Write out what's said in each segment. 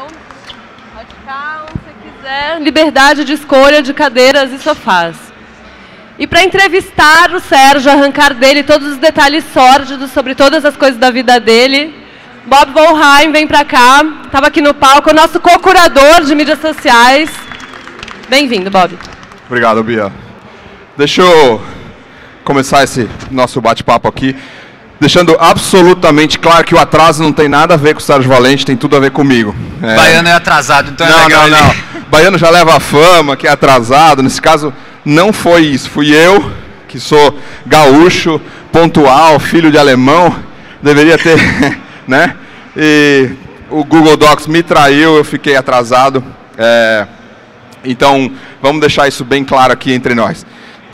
Então, pode ficar onde você quiser. Liberdade de escolha de cadeiras e sofás. E para entrevistar o Sérgio, arrancar dele todos os detalhes sórdidos sobre todas as coisas da vida dele, Bob Volheim vem para cá, estava aqui no palco, o nosso co-curador de mídias sociais. Bem-vindo, Bob. Obrigado, Bia. Deixa eu começar esse nosso bate-papo aqui, deixando absolutamente claro que o atraso não tem nada a ver com o Sérgio Valente, tem tudo a ver comigo. É... Baiano é atrasado, então não, é legal. Não, não, não. Baiano já leva a fama, que é atrasado. Nesse caso, não foi isso. Fui eu, que sou gaúcho, pontual, filho de alemão, deveria ter, né? E o Google Docs me traiu, eu fiquei atrasado. É... Então, vamos deixar isso bem claro aqui entre nós.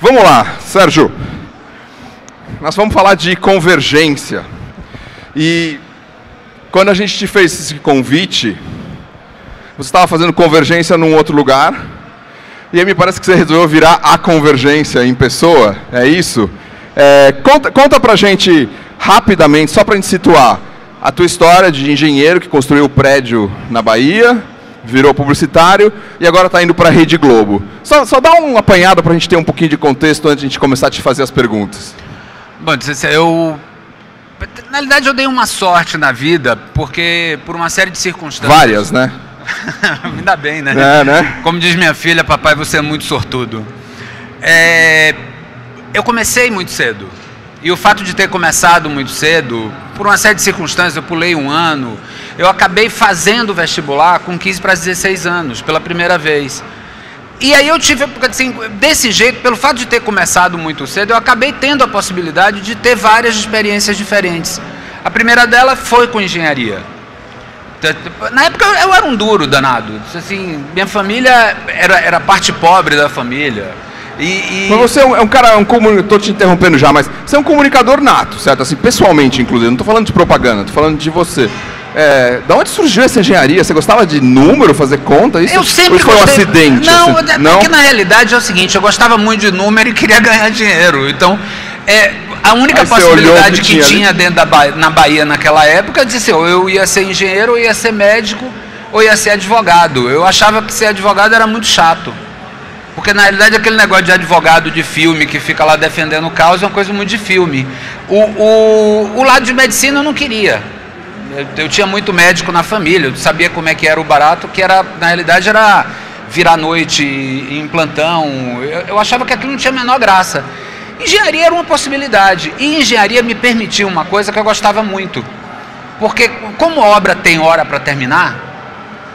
Vamos lá, Sérgio. Nós vamos falar de convergência. E quando a gente te fez esse convite, você estava fazendo convergência num outro lugar. E aí me parece que você resolveu virar a convergência em pessoa. É isso? É, conta, conta pra gente rapidamente, só pra gente situar, a tua história de engenheiro que construiu o prédio na Bahia, virou publicitário e agora está indo para a Rede Globo. Só, só dá um apanhado para a gente ter um pouquinho de contexto antes de a gente começar a te fazer as perguntas. Bom, eu. Na realidade, eu dei uma sorte na vida, porque por uma série de circunstâncias. Várias, né? Ainda bem, né? É, né? Como diz minha filha, papai, você é muito sortudo. É... Eu comecei muito cedo. E o fato de ter começado muito cedo, por uma série de circunstâncias, eu pulei um ano, eu acabei fazendo o vestibular com 15 para 16 anos, pela primeira vez. E aí eu tive, assim, desse jeito, pelo fato de ter começado muito cedo, eu acabei tendo a possibilidade de ter várias experiências diferentes. A primeira dela foi com engenharia. Na época eu era um duro danado. Assim, minha família era, era parte pobre da família. E, e... Mas você é um, é um cara, um comunicador, te interrompendo já, mas você é um comunicador nato, certo? Assim, pessoalmente, inclusive. Não estou falando de propaganda, estou falando de você. É, da onde surgiu essa engenharia? Você gostava de número, fazer conta? Isso eu sempre foi gostei... um acidente? Não, assim? é não, porque na realidade é o seguinte, eu gostava muito de número e queria ganhar dinheiro. Então, é, a única Aí possibilidade que que tinha ali. dentro da Bahia, na Bahia naquela época, eu disse, ou eu ia ser engenheiro, ou ia ser médico, ou ia ser advogado. Eu achava que ser advogado era muito chato. Porque na realidade aquele negócio de advogado de filme que fica lá defendendo o caos é uma coisa muito de filme. O, o, o lado de medicina eu não queria. Eu, eu tinha muito médico na família, eu sabia como é que era o barato, que era, na realidade, era virar noite em plantão. Eu, eu achava que aquilo não tinha a menor graça. Engenharia era uma possibilidade. E engenharia me permitiu uma coisa que eu gostava muito. Porque como obra tem hora para terminar,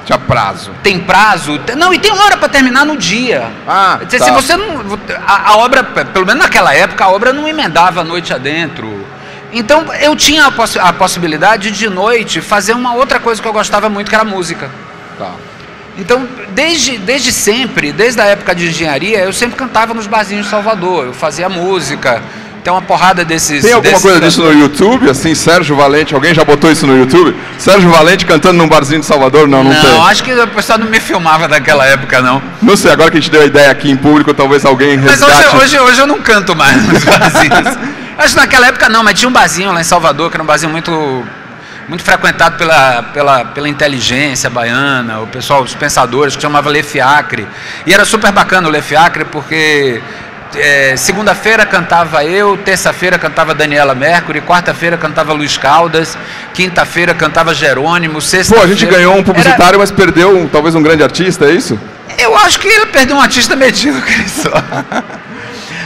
Tinha prazo. tem prazo, não, e tem hora para terminar no dia. Ah, Se tá. se você não. A, a obra, pelo menos naquela época, a obra não emendava a noite adentro. Então eu tinha a, a possibilidade de, noite fazer uma outra coisa que eu gostava muito, que era música. Tá. Então, desde, desde sempre, desde a época de engenharia, eu sempre cantava nos barzinhos de Salvador. Eu fazia música. Tem uma porrada desses. Tem alguma desses coisa disso no YouTube? Assim, Sérgio Valente, alguém já botou isso no YouTube? Sérgio Valente cantando num barzinho de Salvador? Não, não, Não, tem. acho que o pessoal não me filmava daquela época, não. Não sei, agora que a gente deu a ideia aqui em público, talvez alguém Mas resgate. hoje, hoje, hoje eu não canto mais nos barzinhos. Acho que naquela época não, mas tinha um barzinho lá em Salvador, que era um barzinho muito, muito frequentado pela, pela, pela inteligência baiana, o pessoal, os pensadores, que chamava Le Fiacre. E era super bacana o Le Fiacre, porque é, segunda-feira cantava eu, terça-feira cantava Daniela Mercury, quarta-feira cantava Luiz Caldas, quinta-feira cantava Jerônimo, sexta Pô, a gente ganhou um publicitário, mas perdeu um- talvez um grande artista, é isso? eu acho que ele perdeu um artista medíocre só.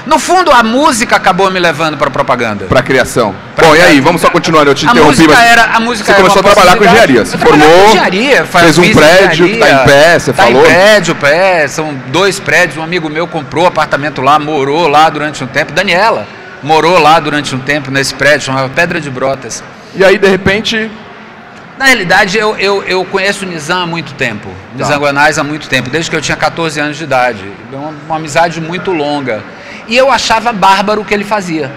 No fundo, a música acabou me levando para propaganda. Pra criação. Pra- Bom, e aí, vamos só continuar, eu te a interrompi, música mas era, a música você começou a trabalhar com engenharia, se formou, com engenharia, fez um prédio que tá engenharia, em pé, você tá falou. em prédio, pé, são dois prédios, um amigo meu comprou apartamento lá, morou lá durante um tempo, Daniela morou lá durante um tempo nesse prédio, chamava Pedra de Brotas. E aí, de repente, Na realidade, eu, eu, eu conheço o Nizam há muito tempo, Tá. Nizam Guanais há muito tempo, desde que eu tinha 14 anos de idade. Uma, uma amizade muito longa. E eu achava bárbaro o que ele fazia.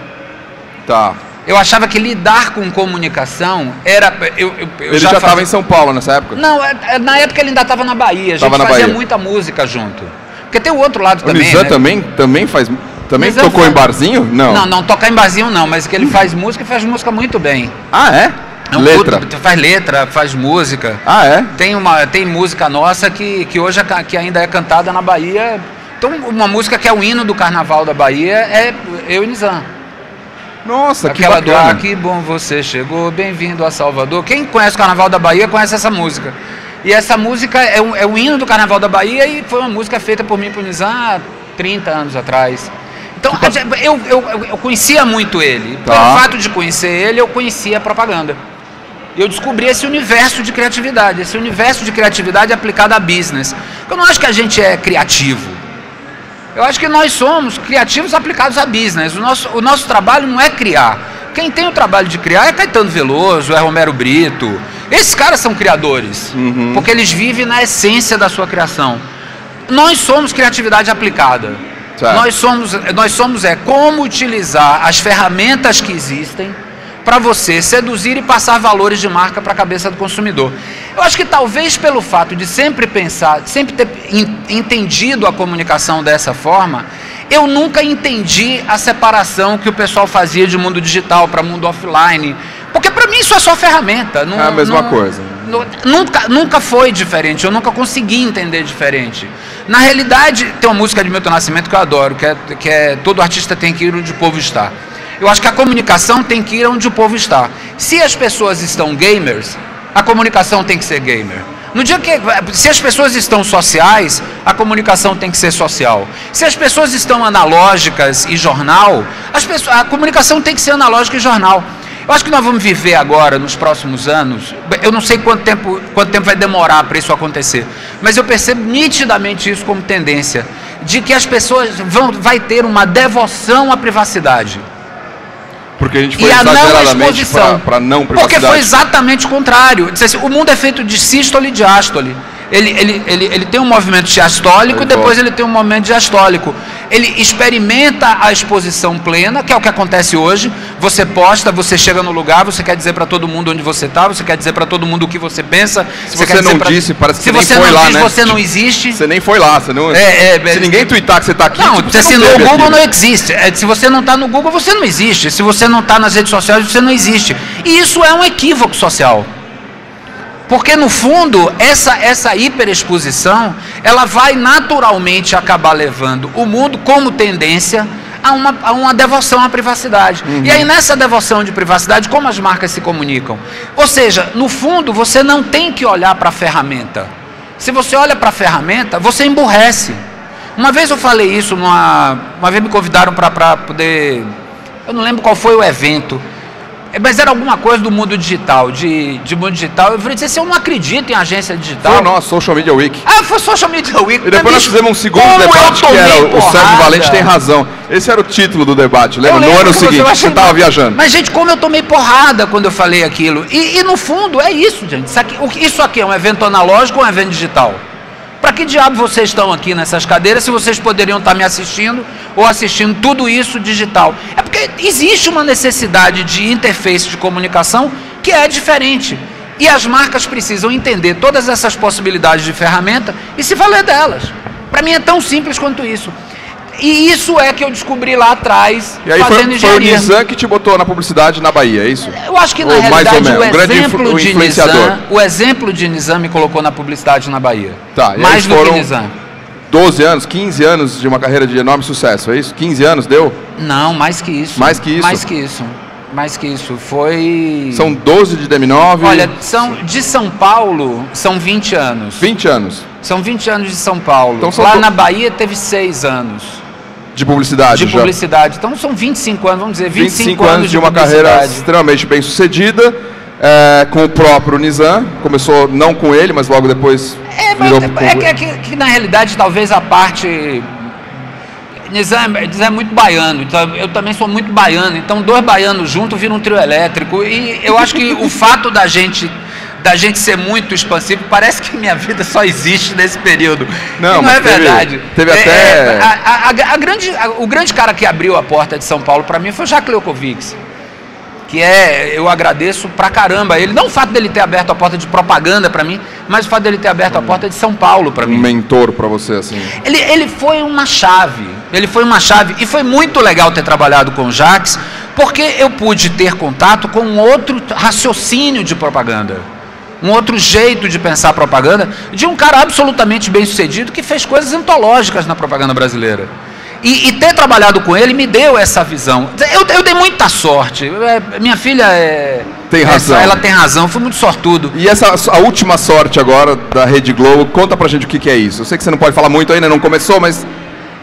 tá. Eu achava que lidar com comunicação era. Eu, eu, eu Ele já estava fazia- em São Paulo nessa época? Não, é- é- na época ele ainda estava na Bahia. A gente Tava fazia muita música junto. Porque tem o outro lado O também. Nizam né? também, também faz. Também Nizam tocou faz- em barzinho? Não. Não, não tocar em barzinho não, mas que ele faz música e faz música muito bem. Ah, é? É um letra? puto- faz letra, faz música. Ah, é? Tem, uma, tem música nossa que, que hoje é que ainda é cantada na Bahia. Então, uma música que é o hino do carnaval da Bahia é eu e Nizam. Nossa, que Aquela do bacana. ah, que bom você chegou, bem-vindo a Salvador. Quem conhece o Carnaval da Bahia conhece essa música. E essa música é, um, é o hino do Carnaval da Bahia e foi uma música feita por mim e por Nizam há 30 anos atrás. Então, eu, eu, eu conhecia muito ele. Tá. Pelo fato de conhecer ele, eu conhecia a propaganda. E eu descobri esse universo de criatividade, esse universo de criatividade aplicado a business. Eu não acho que a gente é criativo. Eu acho que nós somos criativos aplicados a business. O nosso, o nosso trabalho não é criar. Quem tem o trabalho de criar é Caetano Veloso, é Romero Brito. Esses caras são criadores, porque eles vivem na essência da sua criação. Nós somos criatividade aplicada. Certo. Nós somos, nós somos é como utilizar as ferramentas que existem para você seduzir e passar valores de marca para a cabeça do consumidor. Eu acho que talvez pelo fato de sempre pensar, sempre ter en- entendido a comunicação dessa forma, eu nunca entendi a separação que o pessoal fazia de mundo digital para mundo offline. Porque para mim isso é só ferramenta. Não, É a mesma não- coisa. nu- Nunca, nunca foi diferente, eu nunca consegui entender diferente. Na realidade, tem uma música de Milton Nascimento que eu adoro, que é, que é Todo artista tem que ir onde o povo está. Eu acho que a comunicação tem que ir onde o povo está. Se as pessoas estão gamers, a comunicação tem que ser gamer. No dia que se as pessoas estão sociais, a comunicação tem que ser social. Se as pessoas estão analógicas e jornal, as pessoas, a comunicação tem que ser analógica e jornal. Eu acho que nós vamos viver agora, nos próximos anos, eu não sei quanto tempo, quanto tempo vai demorar para isso acontecer, mas eu percebo nitidamente isso como tendência, de que as pessoas vão vai ter uma devoção à privacidade Porque a gente foi e a não exposição. para não Porque foi exatamente o contrário. Assim, o mundo é feito de sístole e diástole. Ele, ele, ele, ele tem um movimento diastólico e depois ele tem um movimento diastólico. Ele experimenta a exposição plena, que é o que acontece hoje. Você posta, você chega no lugar, você quer dizer para todo mundo onde você está, você quer dizer para todo mundo o que você pensa. Se você dizer não pra- disse, parece que Se você nem você foi não lá, diz, né? você não existe. Você nem foi lá, você não. É, é, se é- ninguém twittar que você tá aqui, Não, tipo, você você assinou o Google aquilo. não existe. É, Se você não está no Google, você não existe. Se você não está nas redes sociais, você não existe. E isso é um equívoco social. Porque no fundo, essa, essa hiperexposição, ela vai naturalmente acabar levando o mundo como tendência a uma, a uma devoção à privacidade. E aí nessa devoção de privacidade, como as marcas se comunicam? Ou seja, no fundo, você não tem que olhar para a ferramenta. Se você olha para a ferramenta, você emburrece. Uma vez eu falei isso, numa, uma vez me convidaram para poder. Eu não lembro qual foi o evento. É, Mas era alguma coisa do mundo digital, de, de mundo digital. Eu falei assim, eu não acredito em agência digital. Foi o nosso Social Media Week. Ah, foi Social Media Week. E depois Mas, nós fizemos um segundo debate que era o- o Sérgio. Valente tem razão. Esse era o título do debate, lembra? No lembro ano que você- seguinte, você estava viajando. Mas, gente, como eu tomei porrada quando eu falei aquilo. E, e, no fundo, é isso, gente. Isso aqui, o que- isso aqui é um evento analógico ou um evento digital? Para que diabo vocês estão aqui nessas cadeiras se vocês poderiam estar me assistindo ou assistindo tudo isso digital? É porque existe uma necessidade de interface de comunicação que é diferente. E as marcas precisam entender todas essas possibilidades de ferramenta e se valer delas. Para mim é tão simples quanto isso. E isso é que eu descobri lá atrás, E aí fazendo foi, foi o engenharia. Nizam que te botou na publicidade na Bahia, é isso? Eu acho que na Ou mais realidade ou menos, o grande exemplo de influenciador. Nizam, o exemplo de Nizam me colocou na publicidade na Bahia. Tá, e Mais do foram- que Nizam. 12 anos, 15 anos de uma carreira de enorme sucesso, é isso? 15 anos deu? Não, mais que isso. Mais que isso? Mais que isso. Mais que isso. Foi. São 12 de DM9, Olha, são de São Paulo são 20 anos. 20 anos São 20 anos de São Paulo. Então Lá do- na Bahia teve 6 anos de publicidade de já. publicidade. Então são 25 anos, vamos dizer, 25, 25 anos de uma carreira extremamente bem sucedida, é, com o próprio Nizam. Começou não com ele, mas logo depois É, mas virou. é que, é que- que, na realidade talvez a parte. Nizam é, Nizam é muito baiano, então eu também sou muito baiano, então dois baianos juntos viram um trio elétrico. E eu acho que o fato da gente da gente ser muito expansivo, parece que minha vida só existe nesse período. Não, não mas é teve- verdade. teve É, até- é, a- a- a- grande, o grande cara que abriu a porta de São Paulo para mim foi o Jacques Leukovics que é, eu agradeço pra caramba ele, não o fato dele ter aberto a porta de propaganda pra mim, mas o fato dele ter aberto a porta de São Paulo um mim. mentor para você, assim. Ele, ele foi uma chave, ele foi uma chave, e foi muito legal ter trabalhado com o Jax, Porque eu pude ter contato com um outro raciocínio de propaganda. Um outro jeito de pensar propaganda de um cara absolutamente bem sucedido que fez coisas antológicas na propaganda brasileira. E, e, ter trabalhado com ele me deu essa visão. Eu, eu dei muita sorte. É, minha filha é. Tem razão. Ela tem razão, fui muito sortudo. E essa a última sorte agora da Rede Globo, conta pra gente o que, que é isso. Eu sei que você não pode falar muito ainda, não começou, mas.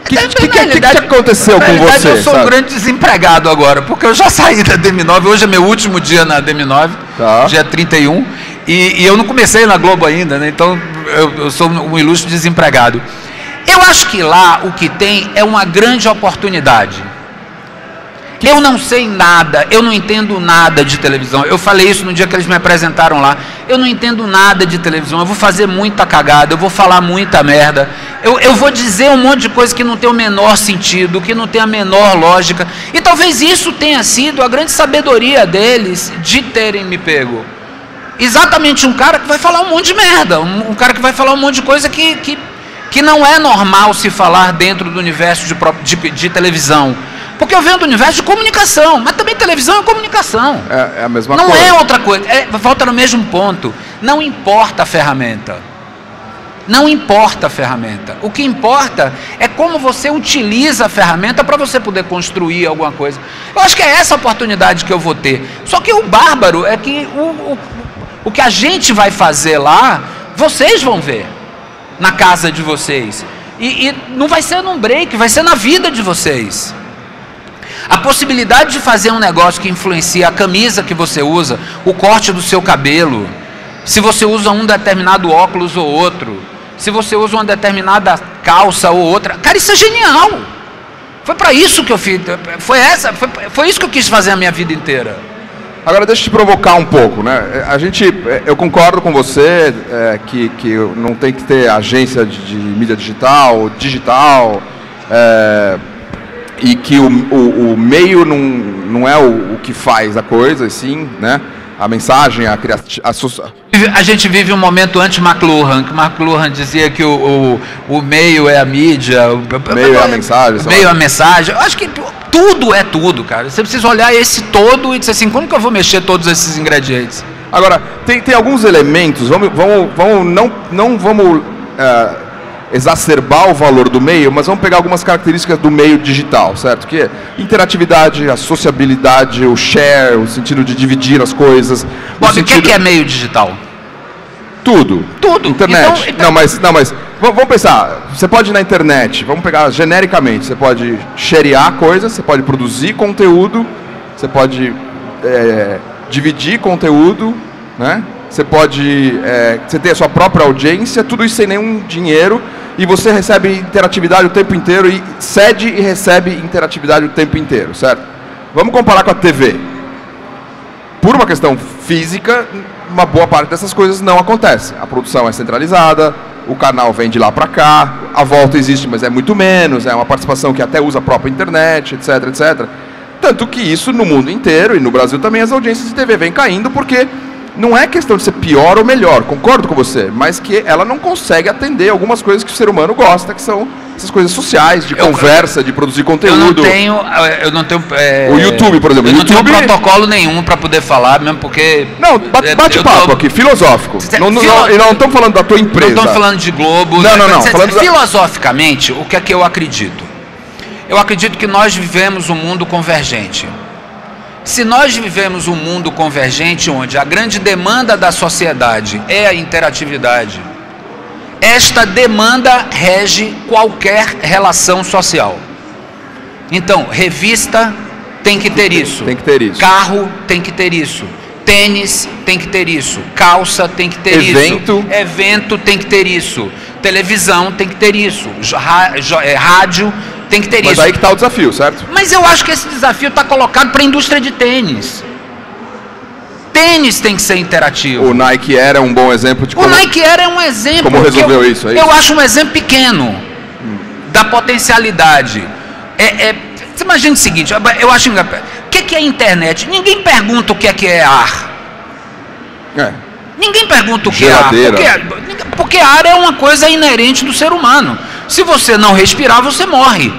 O que, que, que, que, aconteceu com você? Eu sou sabe? um grande desempregado agora, porque eu já saí da DM9, hoje é meu último dia na DM9, tá. dia 31, e, e eu não comecei na Globo ainda, né? Então eu, eu sou um ilustre desempregado. Eu acho que lá o que tem é uma grande oportunidade. Eu não sei nada, eu não entendo nada de televisão. Eu falei isso no dia que eles me apresentaram lá. Eu não entendo nada de televisão. Eu vou fazer muita cagada, eu vou falar muita merda. Eu, eu vou dizer um monte de coisa que não tem o menor sentido, que não tem a menor lógica. E talvez isso tenha sido a grande sabedoria deles de terem me pego. Exatamente um cara que vai falar um monte de merda, um, um cara que vai falar um monte de coisa que, que que não é normal se falar dentro do universo de, de, de televisão. Porque eu venho do universo de comunicação, mas também televisão é comunicação. É, é a mesma não coisa. Não é outra coisa. É, volta no mesmo ponto. Não importa a ferramenta. Não importa a ferramenta. O que importa é como você utiliza a ferramenta para você poder construir alguma coisa. Eu acho que é essa oportunidade que eu vou ter. Só que o bárbaro é que o, o, o que a gente vai fazer lá, vocês vão ver na casa de vocês. E, e, não vai ser num break, vai ser na vida de vocês. A possibilidade de fazer um negócio que influencia a camisa que você usa, o corte do seu cabelo, se você usa um determinado óculos ou outro, se você usa uma determinada calça ou outra, cara, isso é genial. Foi para isso que eu fiz, foi essa, foi, foi isso que eu quis fazer a minha vida inteira. Agora deixa eu te provocar um pouco, né? A gente, é, eu concordo com você é, que, que não tem que ter agência de, de mídia digital, digital, é, e que o, o, o, meio não, não é o, o que faz a coisa, sim, né? a mensagem, a criação. A gente vive um momento anti-McLuhan, que McLuhan dizia que o, o, o meio é a mídia, o meio é a mensagem. Meio é a mensagem. Eu acho que tudo é tudo, cara. Você precisa olhar esse todo e dizer assim, como que eu vou mexer todos esses ingredientes? Agora, tem, tem alguns elementos, vamos, vamos, vamos não, não vamos uh, exacerbar o valor do meio, mas vamos pegar algumas características do meio digital, certo? Que é interatividade, a sociabilidade, o share, o sentido de dividir as coisas. Bob, sentido... o que é meio digital? Tudo. Tudo. Internet. Então, então... Não, mas, não, mas vamos pensar. Você pode ir na internet, vamos pegar genericamente. Você pode sharear coisas, você pode produzir conteúdo, você pode é, dividir conteúdo, né? Você pode é, você ter a sua própria audiência, tudo isso sem nenhum dinheiro e você recebe interatividade o tempo inteiro e cede e recebe interatividade o tempo inteiro, certo? Vamos comparar com a TV. Por uma questão física, uma boa parte dessas coisas não acontece. A produção é centralizada, o canal vem de lá para cá, a volta existe, mas é muito menos, é uma participação que até usa a própria internet, etc, etc. Tanto que isso no mundo inteiro e no Brasil também as audiências de TV vêm caindo porque não é questão de ser pior ou melhor, concordo com você, mas que ela não consegue atender algumas coisas que o ser humano gosta, que são essas coisas sociais, de eu, conversa, de produzir conteúdo. Eu não tenho, eu não tenho é, o YouTube, por exemplo. Eu YouTube... não tenho protocolo nenhum para poder falar, mesmo porque não bate, bate papo tô... aqui, filosófico. Não, não, Filo... não, não estamos falando da tua empresa. Não estamos falando de Globo. Não, não, não. Falando filosoficamente, o que é que eu acredito? Eu acredito que nós vivemos um mundo convergente. Se nós vivemos um mundo convergente onde a grande demanda da sociedade é a interatividade, esta demanda rege qualquer relação social. Então, revista tem que ter isso. Tem que ter isso. Carro tem que ter isso. Tênis tem que ter isso. Calça tem que ter Evento. isso. Evento tem que ter isso. Televisão tem que ter isso. É, rádio tem que ter Mas isso. Mas aí que está o desafio, certo? Mas eu acho que esse desafio está colocado para a indústria de tênis. Tênis tem que ser interativo. O Nike Air é um bom exemplo de como... O Nike Air é um exemplo. Como resolveu eu, isso? É isso? Eu acho um exemplo pequeno hum. da potencialidade. É, é, você imagina o seguinte, eu acho... O que é internet? Ninguém pergunta o que é que é ar. É. Ninguém pergunta o que Geladeira. é ar. Porque, porque ar é uma coisa inerente do ser humano. Se você não respirar, você morre.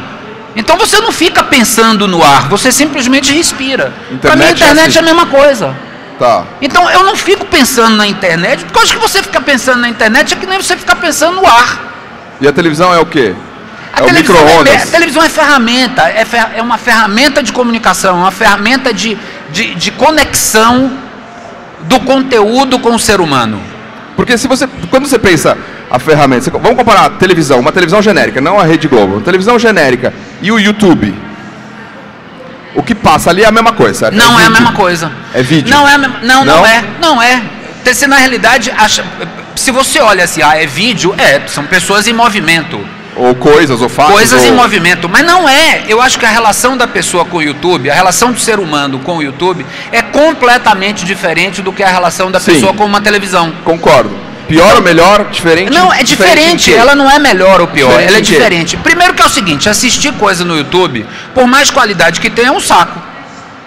Então você não fica pensando no ar, você simplesmente respira. Para mim a Internet é assim. é a mesma coisa. Tá. Então eu não fico pensando na internet, porque eu acho que você fica pensando na internet é que nem você ficar pensando no ar. E a televisão é o quê? A é o televisão é, micro-ondas. a televisão é ferramenta, é, fer- é uma ferramenta de comunicação, é uma ferramenta de, de, de conexão do conteúdo com o ser humano. Porque se você, quando você pensa a ferramenta, você- vamos comparar a televisão, uma televisão genérica, não a Rede Globo, uma televisão genérica e o YouTube. O que passa ali é a mesma coisa, certo? Não é, a vídeo. mesma coisa. É vídeo? Não é a não, não, Não? é. Não é. Se na realidade acha, se você olha assim, ah, é vídeo, é, são pessoas em movimento. Ou coisas, ou fatos. coisas ou... em movimento, mas não é. Eu acho que a relação da pessoa com o YouTube, a relação do ser humano com o YouTube é completamente diferente do que a relação da Sim. pessoa com uma televisão. Concordo. Pior ou melhor, diferente? Não, é diferente. quê? Ela não é melhor ou pior. Diferente ela é diferente. Primeiro que é o seguinte, assistir coisa no YouTube, por mais qualidade que tenha, é um saco.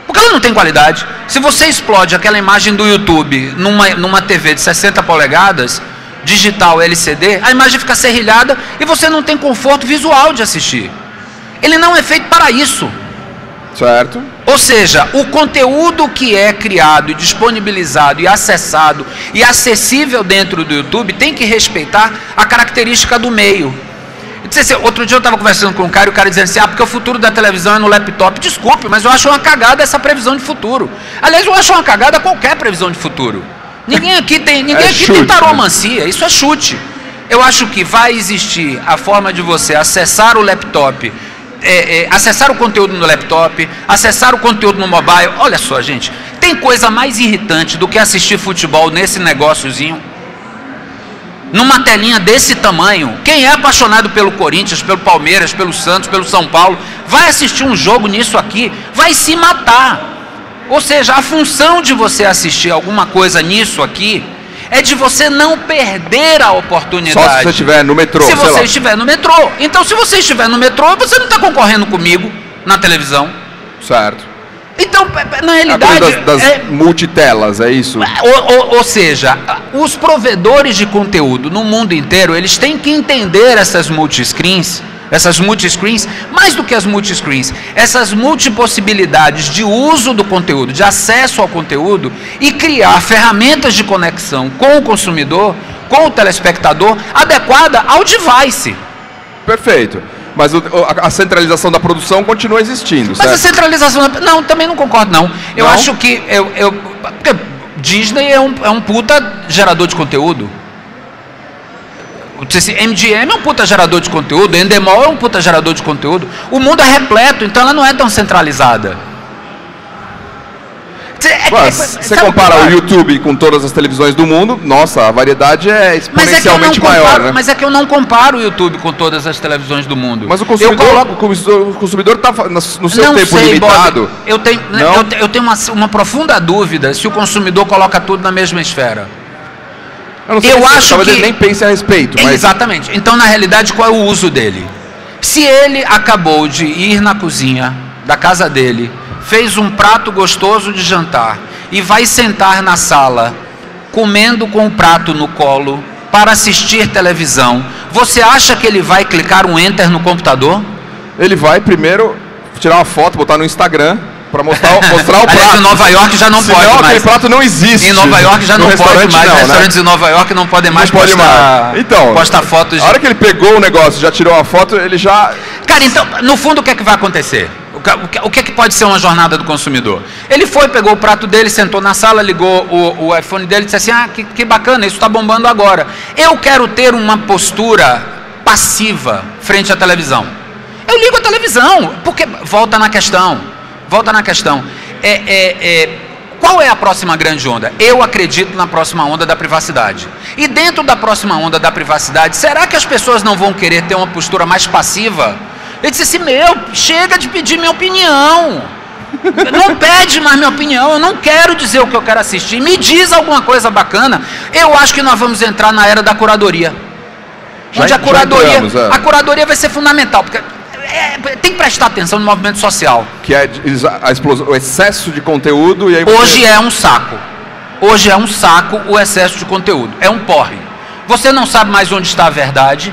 Porque ela não tem qualidade. Se você explode aquela imagem do YouTube numa, numa TV de 60 polegadas, digital LCD, a imagem fica serrilhada e você não tem conforto visual de assistir. Ele não é feito para isso. Certo. Ou seja, o conteúdo que é criado e disponibilizado e acessado e acessível dentro do YouTube tem que respeitar a característica do meio. Outro dia eu estava conversando com um cara e o cara dizendo assim: ah, porque o futuro da televisão é no laptop. Desculpe, mas eu acho uma cagada essa previsão de futuro. Aliás, eu acho uma cagada qualquer previsão de futuro. Ninguém aqui tem, ninguém É aqui chute, tem né? taromancia, isso é chute. Eu acho que vai existir a forma de você acessar o laptop, é, é, acessar o conteúdo no laptop, acessar o conteúdo no mobile. Olha só, gente, tem coisa mais irritante do que assistir futebol nesse negóciozinho? Numa telinha desse tamanho, quem é apaixonado pelo Corinthians, pelo Palmeiras, pelo Santos, pelo São Paulo, vai assistir um jogo nisso aqui, vai se matar. Ou seja, a função de você assistir alguma coisa nisso aqui é de você não perder a oportunidade. Só se você estiver no metrô, Se você lá. estiver no metrô. Então, se você estiver no metrô, você não está concorrendo comigo na televisão. Certo. Então, pe- pe- na A realidade. coisa das, das é- multitelas, é isso? ou, ou- ou seja, os provedores de conteúdo no mundo inteiro, eles têm que entender essas multiscreens, essas multiscreens, mais do que as multiscreens, essas multipossibilidades de uso do conteúdo, de acesso ao conteúdo e criar ferramentas de conexão com o consumidor, com o telespectador, adequada ao device. Perfeito. Mas o- a, a centralização da produção continua existindo, Mas a certo? centralização. Não, também não concordo, não. Eu Não? acho que. Eu, eu, Disney é um, é um puta gerador de conteúdo. MGM é um puta gerador de conteúdo, Endemol é um puta gerador de conteúdo. O mundo é repleto, então ela não é tão centralizada. É Mas, você compara o? YouTube com todas as televisões do mundo, nossa, a variedade é Mas é, exponencialmente comparo, maior, né? mas é que eu não comparo o YouTube com todas as televisões do mundo. Mas o consumidor, coloco, o consumidor- está no seu não tempo sei, limitado. Bob. Eu tenho, né, eu, eu tenho uma, uma profunda dúvida se o consumidor coloca tudo na mesma esfera. Eu, Eu acho talvez que- ele nem pense a respeito, mas Exatamente. Então, na realidade, qual é o uso dele? Se ele acabou de ir na cozinha da casa dele, fez um prato gostoso de jantar e vai sentar na sala, comendo com o prato no colo, para assistir televisão, você acha que ele vai clicar um enter no computador? ele vai primeiro tirar uma foto, botar no Instagram para mostrar, mostrar o Aliás, prato. em Nova York já não Senão pode aquele mais. prato não existe. Em Nova York já No não pode mais. não, né? Restaurantes em Nova York não podem mais Não pode postar, mais. Então, postar fotos de A hora que ele pegou o negócio, já tirou uma foto, ele já Cara, então, no fundo, o que é que vai acontecer? O que é que pode ser uma jornada do consumidor? Ele foi, pegou o prato dele, sentou na sala, ligou o, o iPhone dele e disse assim: Ah, que, que bacana, isso está bombando agora. Eu quero ter uma postura passiva frente à televisão. Eu ligo a televisão, porque. Volta na questão. Volta na questão. É, é, é, qual é a próxima grande onda? Eu acredito na próxima onda da privacidade. E dentro da próxima onda da privacidade, será que as pessoas não vão querer ter uma postura mais passiva? Ele disse assim: Meu, chega de pedir minha opinião. Não pede mais minha opinião, eu não quero dizer o que eu quero assistir. Me diz alguma coisa bacana. Eu acho que nós vamos entrar na era da curadoria. Já- onde a curadoria, entramos, é. a curadoria vai ser fundamental, porque é, tem que prestar atenção no movimento social. que é a explosão, o excesso de conteúdo e aí você- Hoje é um saco. Hoje é um saco o excesso de conteúdo. É um porre. Você não sabe mais onde está a verdade.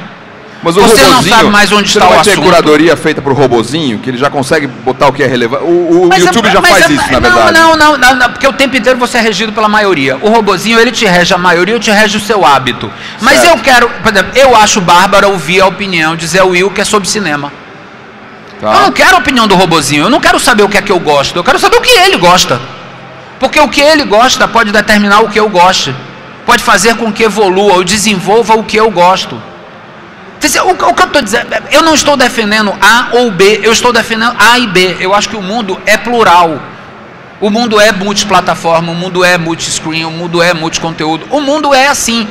Mas o você não sabe mais onde você está o vai ter assunto. curadoria feita por robozinho, que ele já consegue botar o que é relevante. O, o Mas YouTube é- já faz é- isso, na não, verdade. Não, não, não, não, porque o tempo inteiro você é regido pela maioria. O robozinho, ele te rege a maioria, eu te rege o seu hábito. Mas Certo. eu quero, por exemplo, eu acho bárbara ouvir a opinião de Zé Will, que é sobre cinema. Tá. Eu não quero a opinião do robozinho, eu não quero saber o que é que eu gosto, eu quero saber o que ele gosta. Porque o que ele gosta pode determinar o que eu goste. Pode fazer com que evolua ou desenvolva o que eu gosto. O, o que eu estou dizendo, eu não estou defendendo A ou B, eu estou defendendo A e B. Eu acho que o mundo é plural. O mundo é multiplataforma, o mundo é multiscreen, o mundo é multiconteúdo. O mundo é assim.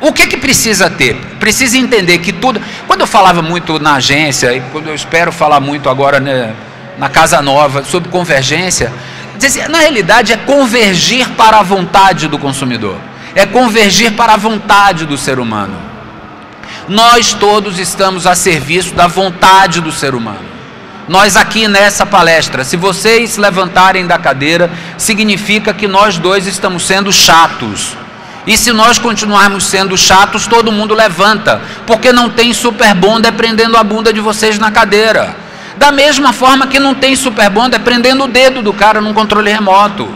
O que que precisa ter? Precisa entender que tudo. Quando eu falava muito na agência, e quando eu espero falar muito agora né, na Casa Nova sobre convergência, dizia, na realidade é convergir para a vontade do consumidor, é convergir para a vontade do ser humano. Nós todos estamos a serviço da vontade do ser humano. Nós aqui nessa palestra, se vocês levantarem da cadeira, significa que nós dois estamos sendo chatos. E se nós continuarmos sendo chatos, todo mundo levanta, porque não tem super bonder prendendo a bunda de vocês na cadeira. Da mesma forma que não tem super bonder prendendo o dedo do cara num controle remoto.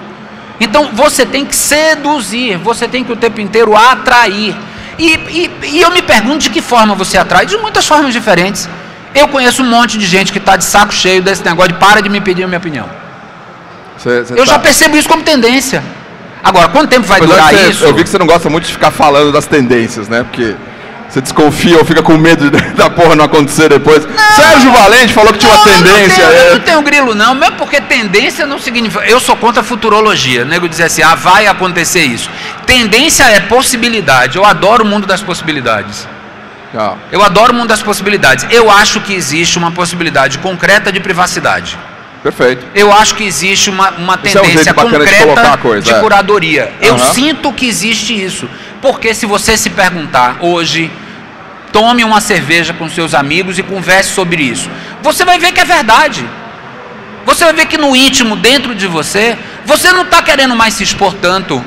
Então você tem que seduzir, você tem que o tempo inteiro atrair. E, e- e eu me pergunto de que forma você atrai? De muitas formas diferentes. Eu conheço um monte de gente que está de saco cheio desse negócio de para de me pedir a minha opinião. Você- você Eu tá- já percebo isso como tendência. Agora, quanto tempo vai Apesar durar você- isso? Eu vi que você não gosta muito de ficar falando das tendências, né? Porque você desconfia ou fica com medo da porra não acontecer depois. Sérgio Valente falou que tinha uma Não, tendência. Não, tenho, é- eu não tenho grilo, não, mesmo porque tendência não significa. Eu sou contra a futurologia. O nego dizer assim, ah, vai acontecer isso. Tendência é possibilidade. Eu adoro o mundo das possibilidades. Ah, Eu adoro o mundo das possibilidades. Eu acho que existe uma possibilidade concreta de privacidade. Perfeito. Eu acho que existe uma, uma Esse é um tendência de concreta a coisa, de é. curadoria. Eu sinto que existe isso. Porque se você se perguntar hoje, tome uma cerveja com seus amigos e converse sobre isso. Você vai ver que é verdade. Você vai ver que no íntimo, dentro de você, você não está querendo mais se expor tanto.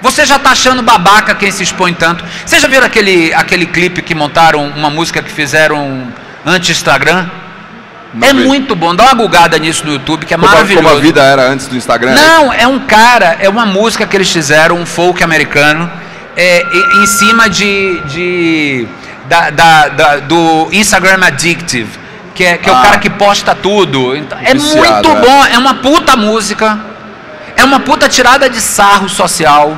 Você já está achando babaca quem se expõe tanto. Vocês já viram aquele, aquele clipe que montaram, uma música que fizeram anti-Instagram? É vi. muito bom. Dá uma gugada nisso no YouTube, que é Como, a- maravilhoso. como a vida era antes do Instagram. Não, é um cara, é uma música que eles fizeram, um folk americano, é, em cima de, de da, da- da- do Instagram Addictive, que é, que é o Ah. cara que posta tudo. Então, é Viciado, muito é. bom, é uma puta música, é uma puta tirada de sarro social.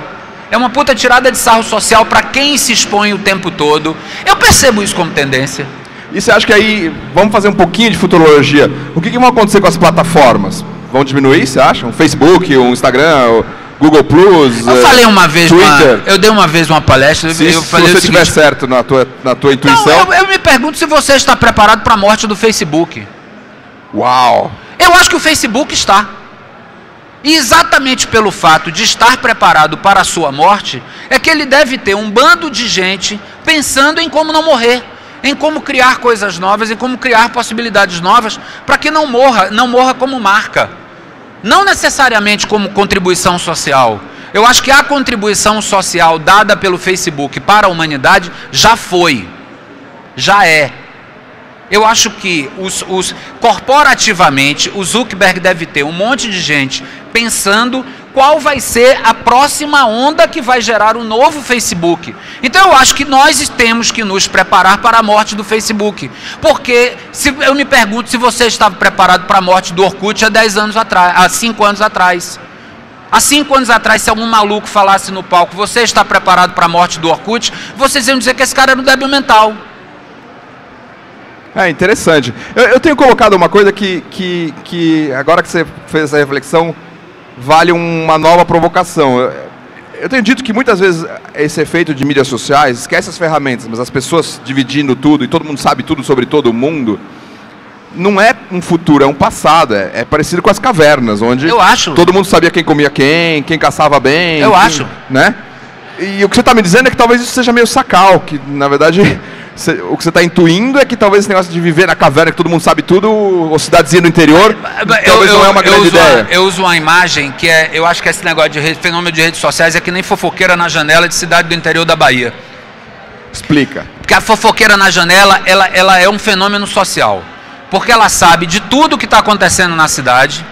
É uma puta tirada de sarro social para quem se expõe o tempo todo. Eu percebo isso como tendência. E você acha que aí, vamos fazer um pouquinho de futurologia. O que, que vai acontecer com as plataformas? Vão diminuir, você acha? Um Facebook, um Instagram, o Google Plus? Eu eh, falei uma vez, uma, Twitter. eu dei uma vez uma palestra, Se, eu se falei você o estiver certo na tua, na tua intuição. Não, eu, eu me pergunto se você está preparado para a morte do Facebook. Uau! Eu acho que o Facebook está. E exatamente pelo fato de estar preparado para a sua morte, é que ele deve ter um bando de gente pensando em como não morrer, em como criar coisas novas, em como criar possibilidades novas, para que não morra, não morra como marca. Não necessariamente como contribuição social. Eu acho que a contribuição social dada pelo Facebook para a humanidade já foi, já é. Eu acho que os, os- corporativamente o Zuckerberg deve ter um monte de gente pensando qual vai ser a próxima onda que vai gerar o novo Facebook. Então eu acho que nós temos que nos preparar para a morte do Facebook. Porque se, eu me pergunto se você estava preparado para a morte do Orkut há 10 anos atrás, há 5 anos atrás. Há cinco anos atrás, se algum maluco falasse no palco, você está preparado para a morte do Orkut, vocês iam dizer que esse cara era um débil mental. É interessante. Eu, eu tenho colocado uma coisa que, que, que, agora que você fez essa reflexão, vale uma nova provocação. Eu, eu tenho dito que muitas vezes esse efeito de mídias sociais, esquece as ferramentas, mas as pessoas dividindo tudo e todo mundo sabe tudo sobre todo mundo, não é um futuro, é um passado. É, é parecido com as cavernas, onde Eu acho. todo mundo sabia quem comia quem, quem caçava bem. Eu quem- acho. Né? E o que você está me dizendo é que talvez isso seja meio sacal, que na verdade cê- o que você está intuindo é que talvez esse negócio de viver na caverna, que todo mundo sabe tudo, ou cidadezinha no interior, talvez não é uma grande ideia. eu uso uma imagem que é, eu acho que esse negócio de rede- fenômeno de redes sociais é que nem fofoqueira na janela de cidade do interior da Bahia. Explica. Porque a fofoqueira na janela, ela, ela é um fenômeno social. Porque ela sabe de tudo que está acontecendo na cidade,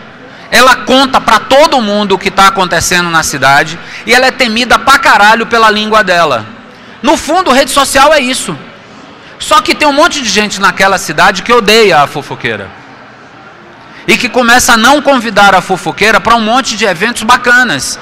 ela conta para todo mundo o que está acontecendo na cidade, e ela é temida pra caralho pela língua dela. No fundo, rede social é isso. Só que tem um monte de gente naquela cidade que odeia a fofoqueira. E que começa a não convidar a fofoqueira para um monte de eventos bacanas.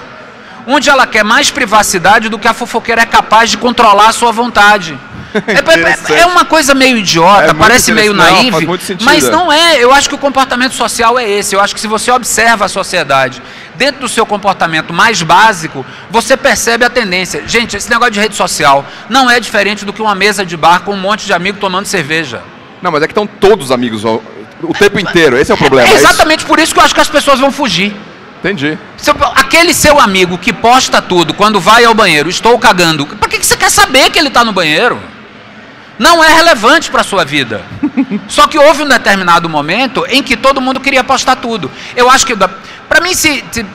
Onde ela quer mais privacidade do que a fofoqueira é capaz de controlar a sua vontade. É, é, é, uma coisa meio idiota, é parece meio naive, mas é. não é. Eu acho que o comportamento social é esse. Eu acho que se você observa a sociedade dentro do seu comportamento mais básico, você percebe a tendência. Gente, esse negócio de rede social não é diferente do que uma mesa de bar com um monte de amigos tomando cerveja. Não, mas é que estão todos amigos o, tempo inteiro. Esse é o problema. É, é exatamente por isso que eu acho que as pessoas vão fugir. Entendi. aquele seu amigo que posta tudo quando vai ao banheiro, estou cagando, para que, que você quer saber que ele está no banheiro? não é relevante para a sua vida. Só que houve um determinado momento em que todo mundo queria apostar tudo. Eu acho que, para mim, se, se,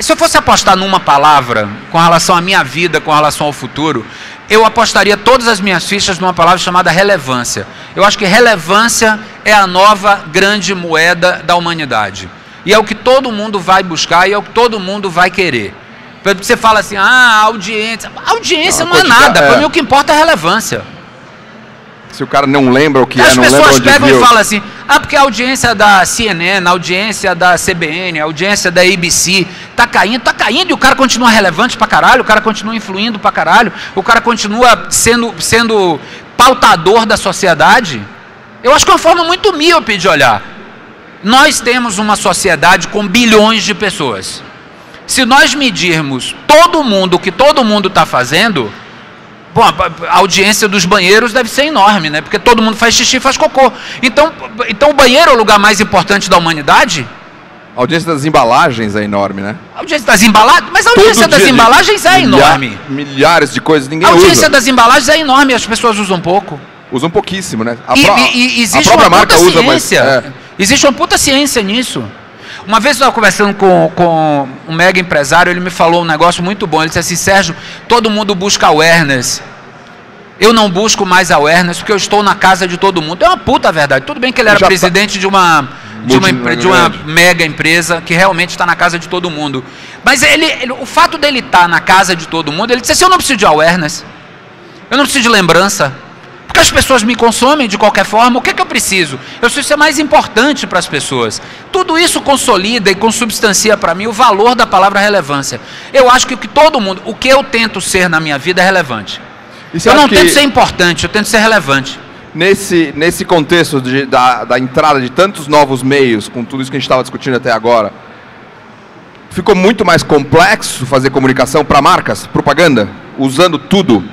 se eu fosse apostar numa palavra com relação à minha vida, com relação ao futuro, eu apostaria todas as minhas fichas numa palavra chamada relevância. Eu acho que relevância é a nova grande moeda da humanidade. E é o que todo mundo vai buscar e é o que todo mundo vai querer. Você fala assim, ah, audiência. audiência não, não é nada. É. Para mim o que importa é a relevância. Se o cara não lembra o que As é, não lembra As pessoas pegam viu. e falam assim, ah, porque a audiência da CNN, a audiência da CBN, a audiência da ABC tá caindo, tá caindo e o cara continua relevante pra caralho, o cara continua influindo pra caralho, o cara continua sendo, sendo pautador da sociedade. Eu acho que é uma forma muito míope de olhar. Nós temos uma sociedade com bilhões de pessoas. Se nós medirmos todo mundo, o que todo mundo está fazendo, Bom, a audiência dos banheiros deve ser enorme, né? Porque todo mundo faz xixi e faz cocô. Então, então o banheiro é o lugar mais importante da humanidade? A audiência das embalagens é enorme, né? A audiência das embalagens? Mas a audiência das embalagens é enorme. Milhares de coisas, ninguém usa. A audiência usa. das embalagens é enorme, as pessoas usam pouco. Usam pouquíssimo, né? A, e, pro... e, existe a própria marca usa. Mas, é. Existe uma puta ciência nisso. Uma vez eu estava conversando com, com um mega empresário, ele me falou um negócio muito bom. Ele disse assim: Sérgio, todo mundo busca awareness. Eu não busco mais awareness porque eu estou na casa de todo mundo. É uma puta verdade. Tudo bem que ele era presidente de uma, de uma, de uma mega empresa que realmente está na casa de todo mundo. Mas ele, ele o fato dele estar tá na casa de todo mundo, ele disse assim: Eu não preciso de awareness. Eu não preciso de lembrança. Porque as pessoas me consomem de qualquer forma, o que, é que eu preciso? Eu preciso ser mais importante para as pessoas. Tudo isso consolida e consubstancia para mim o valor da palavra relevância. Eu acho que o que todo mundo, o que eu tento ser na minha vida é relevante. Eu não tento ser importante, eu tento ser relevante. Nesse, nesse contexto de, da, da entrada de tantos novos meios, com tudo isso que a gente estava discutindo até agora, ficou muito mais complexo fazer comunicação para marcas, propaganda, usando tudo.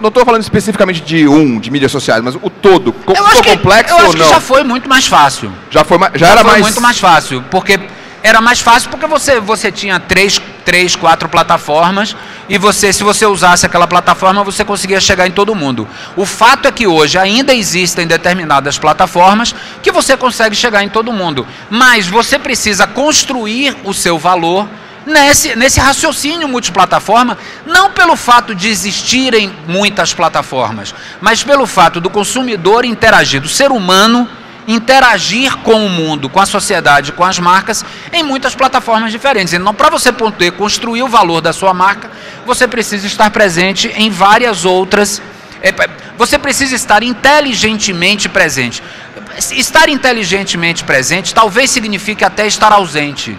Não estou falando especificamente de um, de mídias sociais, mas o todo. Eu ficou complexo que, eu acho ou não? que já foi muito mais fácil. Já foi, já, já era foi mais muito mais fácil, porque era mais fácil porque você, você tinha três, três, quatro plataformas e você, se você usasse aquela plataforma, você conseguia chegar em todo mundo. O fato é que hoje ainda existem determinadas plataformas que você consegue chegar em todo mundo, mas você precisa construir o seu valor nesse, nesse raciocínio multiplataforma, não pelo fato de existirem muitas plataformas, mas pelo fato do consumidor interagir, do ser humano interagir com o mundo, com a sociedade, com as marcas, em muitas plataformas diferentes. Então, para você poder construir o valor da sua marca, você precisa estar presente em várias outras. É, você precisa estar inteligentemente presente. Estar inteligentemente presente talvez signifique até estar ausente.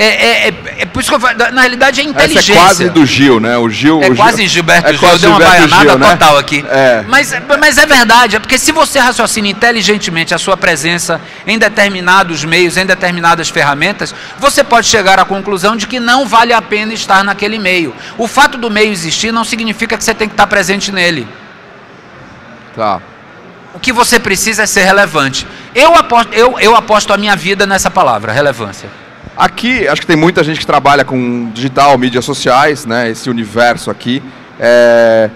É, é, é, é, por isso que eu falo, na realidade é inteligência. Essa é quase do Gil, né? O Gil. É o quase Gil, Gilberto é Gil, deu uma baianada Gil, né? total aqui. É. Mas, mas é verdade, é porque se você raciocina inteligentemente a sua presença em determinados meios, em determinadas ferramentas, você pode chegar à conclusão de que não vale a pena estar naquele meio. O fato do meio existir não significa que você tem que estar presente nele. Tá. O que você precisa é ser relevante. Eu aposto, eu, eu aposto a minha vida nessa palavra, relevância. Aqui, acho que tem muita gente que trabalha com digital, mídias sociais, né? Esse universo aqui. É...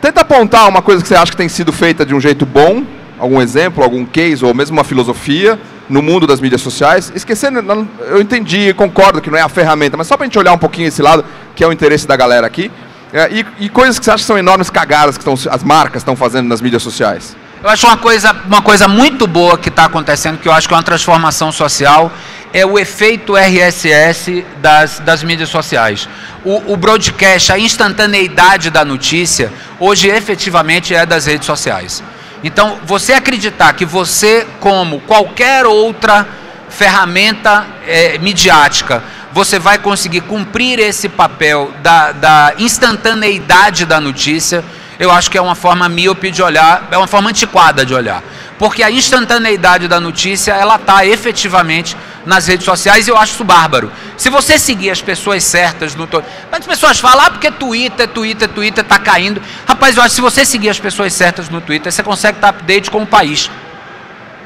Tenta apontar uma coisa que você acha que tem sido feita de um jeito bom, algum exemplo, algum case, ou mesmo uma filosofia no mundo das mídias sociais. Esquecendo, eu entendi, concordo que não é a ferramenta, mas só para a gente olhar um pouquinho esse lado, que é o interesse da galera aqui. É, e, e coisas que você acha que são enormes cagadas que tão, as marcas estão fazendo nas mídias sociais? Eu acho uma coisa, uma coisa muito boa que está acontecendo, que eu acho que é uma transformação social, é o efeito RSS das, das mídias sociais. O, o broadcast, a instantaneidade da notícia, hoje efetivamente é das redes sociais. Então, você acreditar que você, como qualquer outra ferramenta é, midiática, você vai conseguir cumprir esse papel da, da instantaneidade da notícia, eu acho que é uma forma míope de olhar, é uma forma antiquada de olhar. Porque a instantaneidade da notícia, ela está efetivamente nas redes sociais e eu acho isso bárbaro. Se você seguir as pessoas certas no todo. As pessoas falam, ah, porque Twitter, Twitter, Twitter está caindo. Rapaz, eu acho que se você seguir as pessoas certas no Twitter, você consegue estar update com o país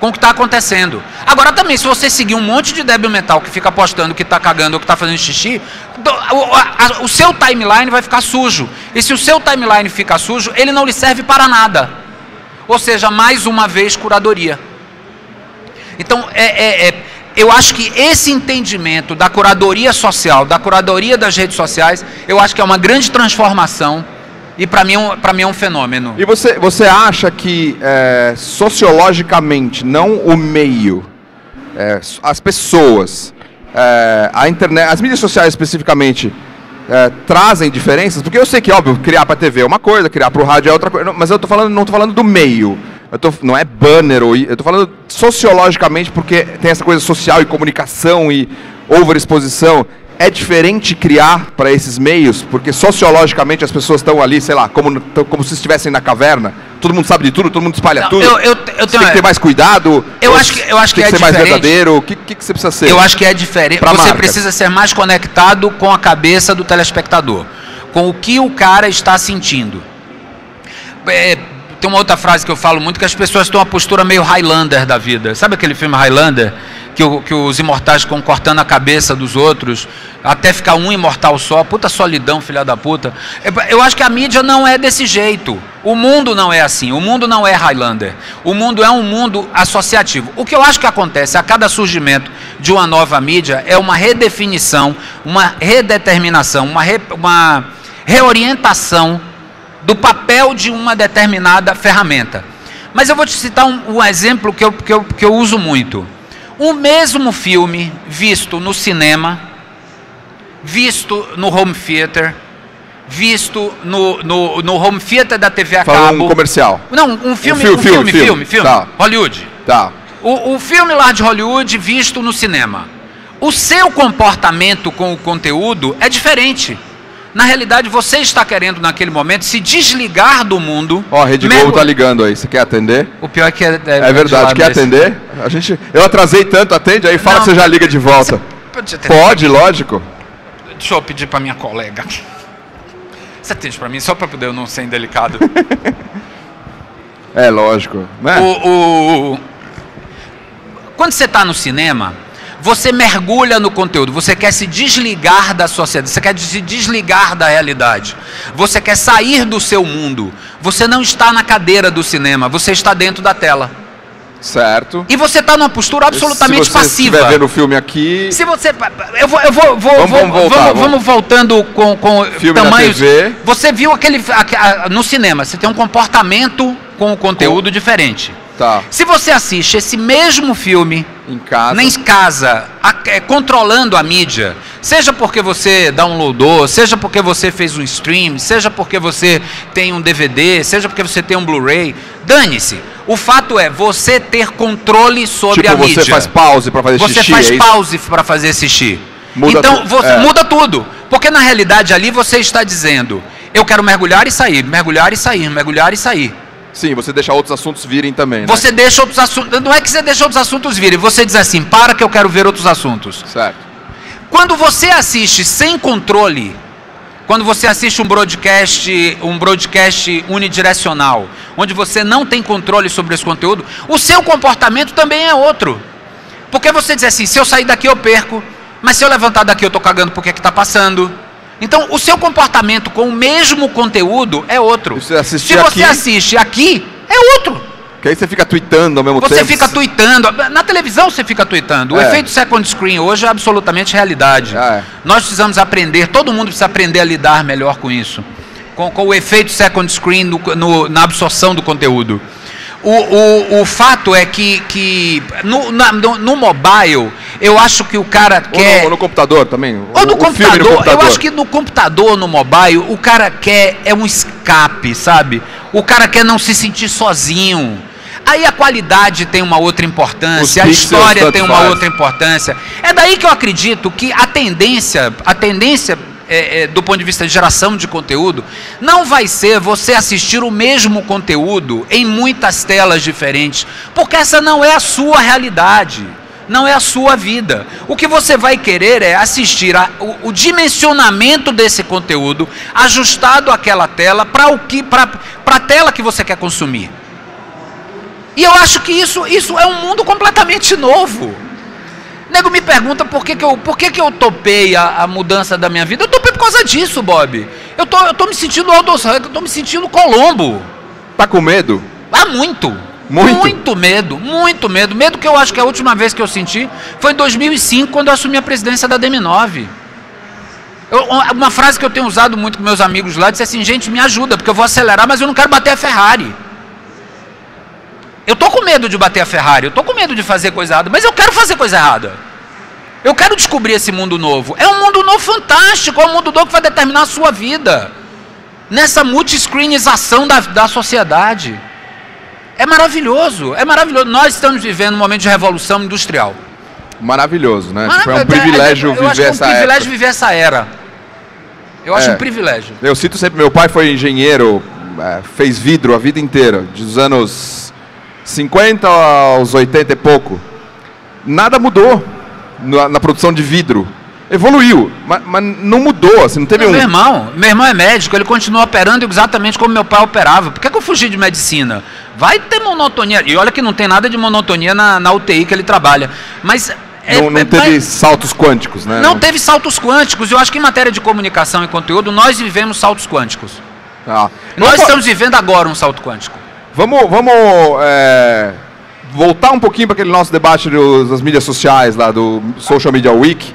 com o que está acontecendo. Agora também, se você seguir um monte de débil mental que fica postando que está cagando ou que está fazendo xixi, o seu timeline vai ficar sujo. E se o seu timeline fica sujo, ele não lhe serve para nada. Ou seja, mais uma vez, curadoria. Então, é, é, é, eu acho que esse entendimento da curadoria social, da curadoria das redes sociais, eu acho que é uma grande transformação e para mim, é mim é um fenômeno. E você, você acha que é, sociologicamente, não o meio, é, as pessoas, é, a internet, as mídias sociais especificamente, é, trazem diferenças? Porque eu sei que, óbvio, criar para TV é uma coisa, criar para o rádio é outra coisa, mas eu tô falando, não estou falando do meio. Eu tô, não é banner, ou, eu estou falando sociologicamente, porque tem essa coisa social e comunicação e overexposição é diferente criar para esses meios, porque sociologicamente as pessoas estão ali, sei lá, como, como se estivessem na caverna. Todo mundo sabe de tudo, todo mundo espalha Não, tudo. Eu, eu, eu tenho, tem que ter mais cuidado. Eu acho que, eu acho tem que, que é ser diferente. mais verdadeiro. O que, que, que, você precisa ser? Eu acho que é diferente. Você marcas. precisa ser mais conectado com a cabeça do telespectador, com o que o cara está sentindo. É, tem uma outra frase que eu falo muito que as pessoas têm uma postura meio Highlander da vida. Sabe aquele filme Highlander? Que, o, que os imortais ficam cortando a cabeça dos outros, até ficar um imortal só. Puta solidão, filha da puta. Eu acho que a mídia não é desse jeito. O mundo não é assim. O mundo não é Highlander. O mundo é um mundo associativo. O que eu acho que acontece a cada surgimento de uma nova mídia é uma redefinição, uma redeterminação, uma, re, uma reorientação do papel de uma determinada ferramenta. Mas eu vou te citar um, um exemplo que eu, que, eu, que eu uso muito. O mesmo filme visto no cinema, visto no home theater, visto no, no, no home theater da TV a Falando cabo. Um comercial. Não, um filme, um, filme, um filme, filme, filme, filme tá. Hollywood. Tá. O, o filme lá de Hollywood visto no cinema. O seu comportamento com o conteúdo é diferente. Na realidade, você está querendo, naquele momento, se desligar do mundo. Ó, oh, a Rede Globo está ligando aí. Você quer atender? O pior é que é. É, é verdade, quer desse. atender? A gente, eu atrasei tanto, atende aí, fala Não, que você já liga de volta. Pode, pode lógico. Deixa eu pedir para minha colega. Você atende para mim, só para poder eu não ser indelicado. é, lógico. Né? O, o... Quando você está no cinema, você mergulha no conteúdo, você quer se desligar da sociedade, você quer se desligar da realidade, você quer sair do seu mundo. Você não está na cadeira do cinema, você está dentro da tela. Certo. E você está numa postura absolutamente Se você passiva. Se vendo o filme aqui. Se você. Eu vou. Eu vou, vou vamos, vou, vamos, voltar, vamos, vamos, voltando com, com filme tamanhos. TV. Você viu aquele. No cinema, você tem um comportamento com o conteúdo com... diferente. Tá. Se você assiste esse mesmo filme em casa, em casa a, é, controlando a mídia, seja porque você downloadou, seja porque você fez um stream, seja porque você tem um DVD, seja porque você tem um Blu-ray, dane-se. O fato é você ter controle sobre tipo, a mídia. Você faz pause para fazer você xixi. Você faz é pause para fazer xixi. Muda então tu, você é. muda tudo, porque na realidade ali você está dizendo: eu quero mergulhar e sair, mergulhar e sair, mergulhar e sair. Sim, você deixa outros assuntos virem também. Né? Você deixa outros assuntos. Não é que você deixa outros assuntos virem, você diz assim: para que eu quero ver outros assuntos. Certo. Quando você assiste sem controle, quando você assiste um broadcast, um broadcast unidirecional, onde você não tem controle sobre esse conteúdo, o seu comportamento também é outro. Porque você diz assim: se eu sair daqui eu perco, mas se eu levantar daqui eu estou cagando porque é que está passando. Então, o seu comportamento com o mesmo conteúdo é outro. Você Se você aqui... assiste aqui, é outro. Que aí você fica tweetando ao mesmo você tempo. Você fica tweetando. Na televisão você fica tweetando. O é. efeito second screen hoje é absolutamente realidade. Ah, é. Nós precisamos aprender, todo mundo precisa aprender a lidar melhor com isso. com, com o efeito second screen no, no, na absorção do conteúdo. O, o, o fato é que, que no, na, no, no mobile, eu acho que o cara quer. no, ou no computador também. Ou no, computador, no computador. eu acho que no computador, no mobile, o cara quer é um escape, sabe? O cara quer não se sentir sozinho. Aí a qualidade tem uma outra importância, a Os história tem uma outra importância. É daí que eu acredito que a tendência, a tendência é, é, do ponto de vista de geração de conteúdo, não vai ser você assistir o mesmo conteúdo em muitas telas diferentes, porque essa não é a sua realidade não é a sua vida. O que você vai querer é assistir a, o, o dimensionamento desse conteúdo ajustado àquela tela para o que para a tela que você quer consumir. E eu acho que isso, isso é um mundo completamente novo. Nego me pergunta por que, que, eu, por que, que eu topei a, a mudança da minha vida. Eu topei por causa disso, Bob. Eu tô, eu tô me sentindo Aldous Huxley, eu tô me sentindo Colombo. Tá com medo? Há muito. Muito? Muito medo, muito medo. Medo que eu acho que a última vez que eu senti foi em 2005, quando eu assumi a presidência da DM9. Eu- uma frase que eu tenho usado muito com meus amigos lá, disse assim, gente, me ajuda, porque eu vou acelerar, mas eu não quero bater a Ferrari. Eu tô com medo de bater a Ferrari, eu tô com medo de fazer coisa errada, mas eu quero fazer coisa errada. Eu quero descobrir esse mundo novo. É um mundo novo fantástico, é um mundo novo que vai determinar a sua vida. Nessa multiscreenização da, da sociedade. É maravilhoso, é maravilhoso. Nós estamos vivendo um momento de revolução industrial. Maravilhoso, né? Tipo, é um Maravilhoso. privilégio eu acho que viver é um essa privilégio época. viver essa era. Eu acho É. um privilégio. Eu cito sempre, meu pai foi engenheiro, fez vidro a vida inteira, dos anos 50 aos 80 e pouco. Nada mudou na, na produção de vidro. Evoluiu, mas, mas não mudou, assim, não teve Meu um... irmão, meu irmão é médico, ele continua operando exatamente como meu pai operava. Por que, que eu fugi de medicina? Vai ter monotonia. E olha que não tem nada de monotonia na, na UTI que ele trabalha. Mas. é- Não, não é- teve saltos quânticos, né? não teve saltos quânticos. Eu acho que em matéria de comunicação e conteúdo, nós vivemos saltos quânticos. Ah. Nós Vamos- estamos vivendo agora um salto quântico. Vamos, vamos é, voltar um pouquinho para aquele nosso debate dos- das mídias sociais lá do Social Media Week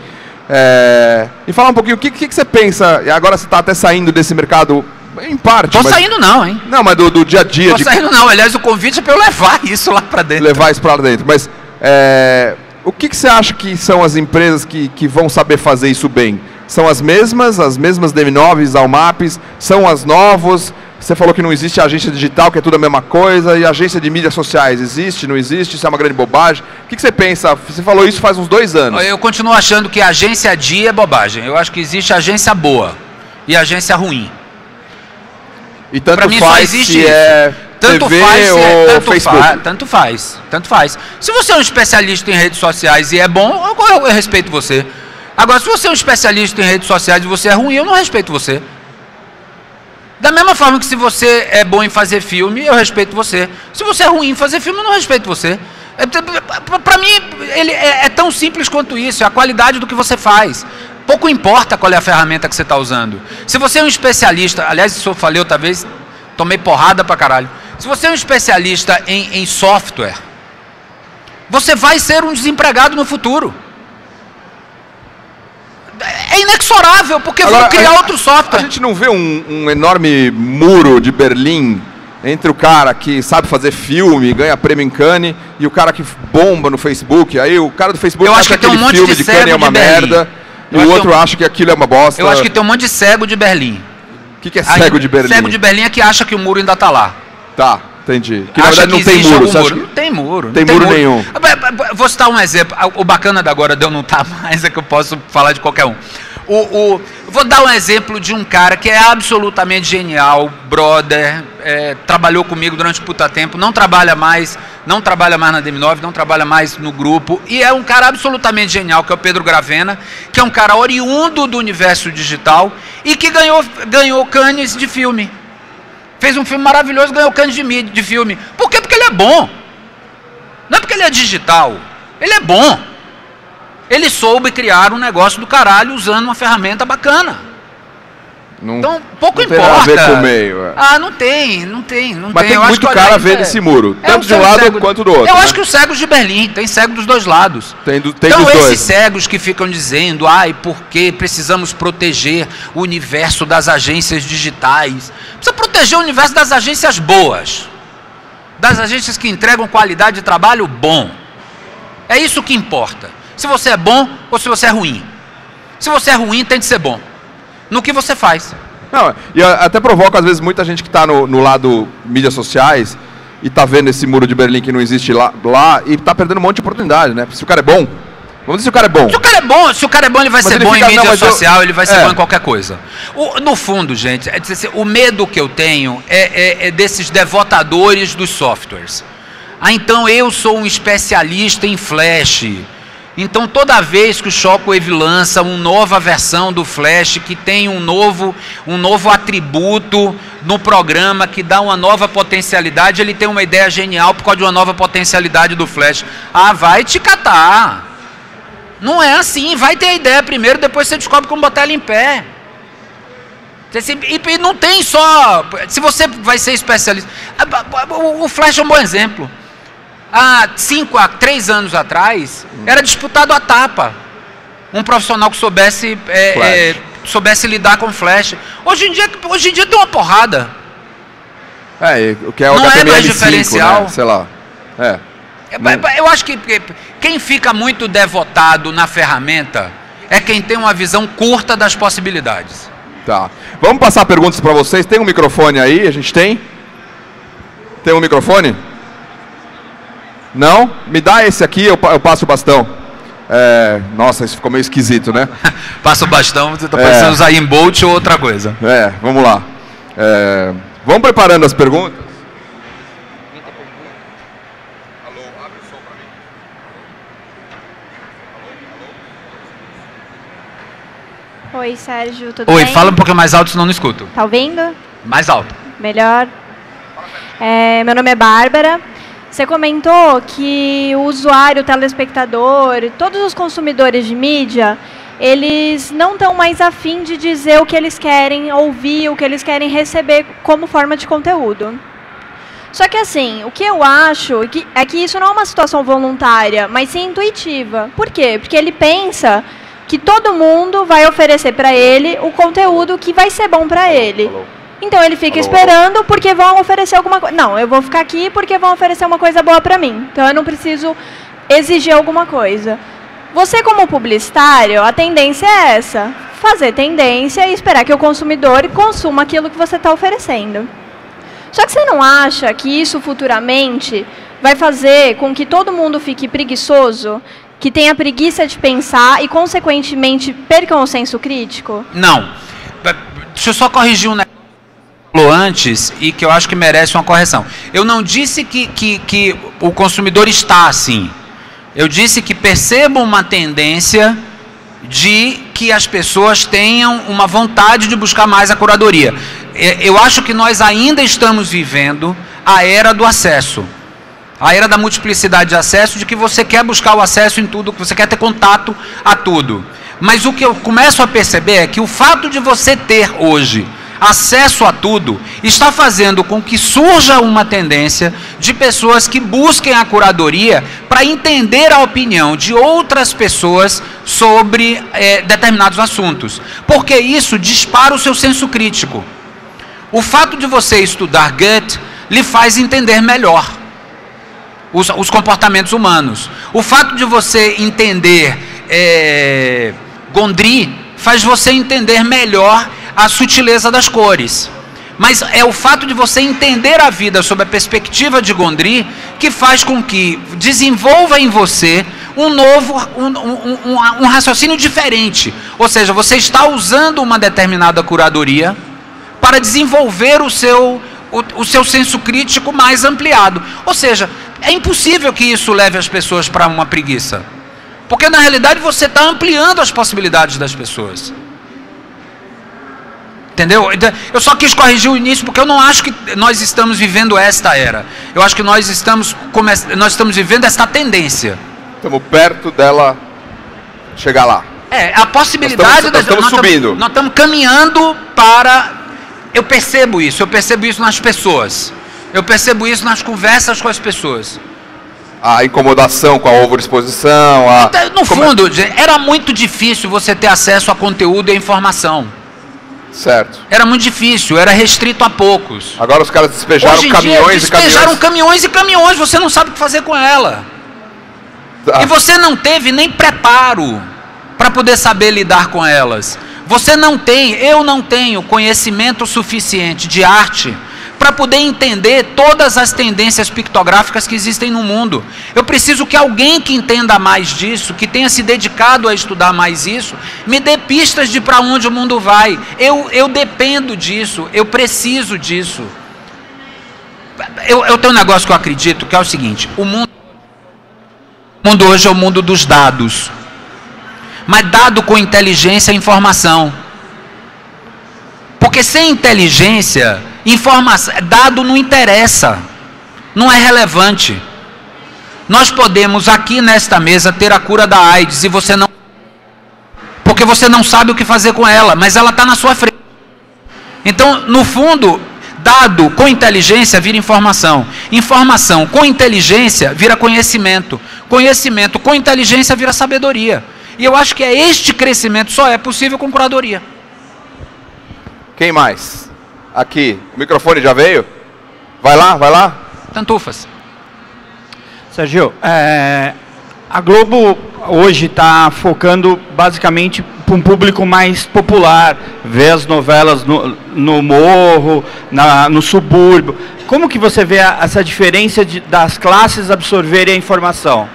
é, e falar um pouquinho o que, que, que você pensa. E agora você está até saindo desse mercado em parte. Tô mas- saindo não, hein? Não, mas do, do dia a dia Tô de saindo não. Aliás, o convite é para eu levar isso lá para dentro. levar isso para dentro. Mas é, o que, que você acha que são as empresas que, que vão saber fazer isso bem? São as mesmas, as mesmas DM9s, Almaps? São as novas? Você falou que não existe agência digital, que é tudo a mesma coisa, e agência de mídias sociais existe, não existe? Isso é uma grande bobagem. O que, que você pensa? Você falou isso faz uns dois anos. Eu continuo achando que agência dia é bobagem. Eu acho que existe agência boa e agência ruim. E tanto Pra mim só faz existe se isso. é Tanto TV faz, se ou é, tanto, Facebook. fa- tanto faz, tanto faz. Se você é um especialista em redes sociais e é bom, eu, eu- eu respeito você. Agora, se você é um especialista em redes sociais e você é ruim, eu não respeito você. Da mesma forma que se você é bom em fazer filme, eu respeito você. Se você é ruim em fazer filme, eu não respeito você. É, Para mim, ele é, é tão simples quanto isso, é a qualidade do que você faz. Pouco importa qual é a ferramenta que você está usando. Se você é um especialista, aliás, isso eu falei outra vez, tomei porrada pra caralho. Se você é um especialista em, em software, você vai ser um desempregado no futuro. É inexorável, porque vão Agora, criar a- outro software. A gente não vê um, um enorme muro de Berlim entre o cara que sabe fazer filme, ganha prêmio em Cannes, e o cara que bomba no Facebook. Aí o cara do Facebook Eu acho que tem um monte filme de de, Cannes é uma de merda, e o outro que eu- acha que aquilo é uma bosta. Eu acho que tem um monte de cego de Berlim. O que, que é cego de Berlim? Cego de Berlim é que acha que o muro ainda está lá. Tá, entendi. Que na acha verdade não tem muro. Você muro. que- Não tem muro. não Tem muro nenhum. Ba- ba- Vou citar um exemplo. O bacana da agora de eu não estar mais é que eu posso falar de qualquer um. O, o- vou dar um exemplo de um cara que é absolutamente genial, brother, é, trabalhou comigo durante puta tempo, não trabalha mais, não trabalha mais na DM9, não trabalha mais no grupo, e é um cara absolutamente genial, que é o Pedro Gravena, que é um cara oriundo do universo digital e que ganhou, ganhou Cannes de filme. Fez um filme maravilhoso, ganhou Cannes de, mídia- de filme. Por quê? Porque ele é bom. Não é porque ele é digital. Ele é bom. Ele soube criar um negócio do caralho usando uma ferramenta bacana. Não, Então, pouco não tem importa. nada a ver com o meio. é. Ah, não tem, não tem, não Mas tem. tem muito cara vendo é- esse muro, é tanto de um lado quanto do outro, Eu né? acho que os cegos de Berlim, tem cego dos dois lados. Tem, do, tem então esses dois. cegos que ficam dizendo, ai, porque precisamos proteger o universo das agências digitais. Precisa proteger o universo das agências boas. Das agências que entregam qualidade de trabalho bom. É isso que importa. Se você é bom ou se você é ruim. Se você é ruim, tem de ser bom. No que você faz. Não, e eu até provoca, às vezes, muita gente que está no, no lado mídias sociais e está vendo esse muro de Berlim que não existe lá, lá e está perdendo um monte de oportunidade, né? Se o cara é bom, vamos dizer se o cara é bom. Se o cara é bom, se o cara é bom, ele vai Mas ser ele bom fica- em mídia não, mas eu- social, ele vai ser É. bom em qualquer coisa. O- no fundo, gente, é assim, o medo que eu tenho é, é- é desses devotadores dos softwares. Ah, então eu sou um especialista em Flash. Então toda vez que o Shockwave lança uma nova versão do Flash que tem um novo, um novo atributo no programa que dá uma nova potencialidade, ele tem uma ideia genial por causa de uma nova potencialidade do Flash. Ah, vai te catar. Não é assim, vai ter a ideia primeiro, depois você descobre como botar ela em pé. E não tem só. Se você vai ser especialista. O Flash é um bom exemplo. Há cinco, há três anos atrás, era disputado a tapa. Um profissional que soubesse, é, é, soubesse lidar com Flash. Hoje em dia, hoje em dia tem uma porrada. É, o que é o Não é HTML5, mais diferencial. né? Sei lá. É. É, Eu acho que que quem fica muito devotado na ferramenta é quem tem uma visão curta das possibilidades. Tá. Vamos passar perguntas para vocês. Tem um microfone aí? A gente tem? Tem um microfone? Não? Me dá esse aqui, eu, eu passo o bastão. É, nossa, isso ficou meio esquisito, né? Passa o bastão, você tá É. parecendo usar em Bolt ou outra coisa. É, vamos lá. É, vamos preparando as perguntas. Oi, Sérgio, tudo Oi, bem? fala um pouquinho mais alto, senão não escuto. Tá ouvindo? Mais alto. Melhor? É, meu nome é Bárbara. Você comentou que o usuário, o telespectador, todos os consumidores de mídia, eles não estão mais afim de dizer o que eles querem ouvir, o que eles querem receber como forma de conteúdo. Só que assim, o que eu acho é que isso não é uma situação voluntária, mas sim intuitiva. Por quê? Porque ele pensa que todo mundo vai oferecer para ele o conteúdo que vai ser bom para ele. Então ele fica esperando porque vão oferecer alguma coisa. Não, eu vou ficar aqui porque vão oferecer uma coisa boa para mim. Então eu não preciso exigir alguma coisa. Você como publicitário, a tendência é essa: fazer tendência e esperar que o consumidor consuma aquilo que você está oferecendo. Só que você não acha que isso futuramente vai fazer com que todo mundo fique preguiçoso, que tenha preguiça de pensar e, consequentemente, percam o senso crítico? Não. Deixa eu só corrigir um negócio falou antes e que eu acho que merece uma correção. Eu não disse que, que, que o consumidor está assim. Eu disse que percebo uma tendência de que as pessoas tenham uma vontade de buscar mais a curadoria. É, Eu acho que nós ainda estamos vivendo a era do acesso. A era da multiplicidade de acesso, de que você quer buscar o acesso em tudo, que você quer ter contato a tudo. Mas o que eu começo a perceber é que o fato de você ter hoje acesso a tudo está fazendo com que surja uma tendência de pessoas que busquem a curadoria para entender a opinião de outras pessoas sobre eh, determinados assuntos. Porque isso dispara o seu senso crítico. O fato de você estudar Goethe lhe faz entender melhor os, os comportamentos humanos. O fato de você entender é, Gondry faz você entender melhor a sutileza das cores. Mas é o fato de você entender a vida sob a perspectiva de Gondry que faz com que desenvolva em você um novo, um, um, um, um raciocínio diferente. Ou seja, você está usando uma determinada curadoria para desenvolver o seu, o, o seu senso crítico mais ampliado. Ou seja, é impossível que isso leve as pessoas para uma preguiça. Porque na realidade você está ampliando as possibilidades das pessoas. Entendeu? Então, Eu só quis corrigir o início porque eu não acho que nós estamos vivendo esta era. Eu acho que nós estamos, come- nós estamos vivendo esta tendência. Estamos perto dela chegar lá. É, a possibilidade... Nós estamos- nós estamos tamo- subindo. nós estamos caminhando para... Eu percebo isso, eu percebo isso nas pessoas. Eu percebo isso nas conversas com as pessoas. A incomodação com a overexposição, a... Então, No é- fundo, era muito difícil você ter acesso a conteúdo e a informação. Certo. Era muito difícil, era restrito a poucos. Agora os caras despejaram Hoje em caminhões dia, e despejaram caminhões. caminhões e caminhões, você não sabe o que fazer com ela. Ah, E você não teve nem preparo para poder saber lidar com elas. Você não tem, eu não tenho conhecimento suficiente de arte para poder entender todas as tendências pictográficas que existem no mundo. Eu preciso que alguém que entenda mais disso, que tenha se dedicado a estudar mais isso, me dê pistas de para onde o mundo vai. Eu, eu dependo disso, eu preciso disso. Eu, eu tenho um negócio que eu acredito, que é o seguinte: o mundo o mundo hoje é o mundo dos dados. Mas dado com inteligência e informação. Porque sem inteligência, informação, dado não interessa. Não é relevante. Nós podemos aqui nesta mesa ter a cura da AIDS e você não porque você não sabe o que fazer com ela, mas ela está na sua frente. Então, no fundo, dado com inteligência vira informação. Informação com inteligência vira conhecimento. Conhecimento com inteligência vira sabedoria. E eu acho que é este crescimento só é possível com curadoria. Quem mais? Aqui. O microfone já veio? Vai lá, vai lá. Tantufas. Sérgio, é, a Globo hoje está focando basicamente para um público mais popular, vê as novelas no, no morro, na- no subúrbio. Como que você vê a- essa diferença de- das classes absorverem a informação?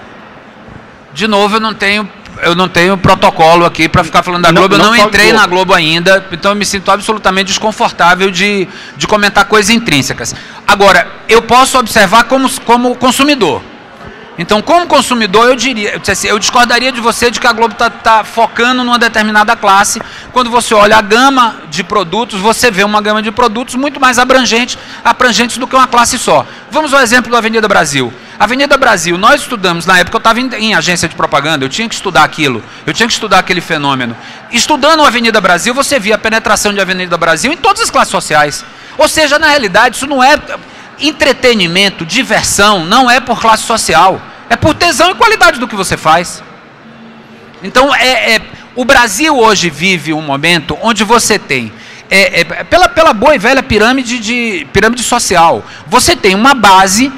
De novo, eu não tenho, eu não tenho protocolo aqui para ficar falando da Não- Globo. Eu não não só entrei Globo. na Globo ainda, então eu me sinto absolutamente desconfortável de, de comentar coisas intrínsecas. Agora, eu posso observar como, como consumidor. Então, como consumidor, eu diria, eu, assim, eu discordaria de você de que a Globo está focando numa determinada classe. Quando você olha a gama de produtos, você vê uma gama de produtos muito mais abrangente, abrangentes do que uma classe só. Vamos ao exemplo da Avenida Brasil. Avenida Brasil, nós estudamos, na época eu estava em, em agência de propaganda, eu tinha que estudar aquilo, eu tinha que estudar aquele fenômeno. Estudando a Avenida Brasil, você via a penetração de Avenida Brasil em todas as classes sociais. Ou seja, na realidade, isso não é entretenimento, diversão, não é por classe social. É por tesão e qualidade do que você faz. Então, é, é- o Brasil hoje vive um momento onde você tem, é, é, pela, pela boa e velha pirâmide, de, pirâmide social, você tem uma base,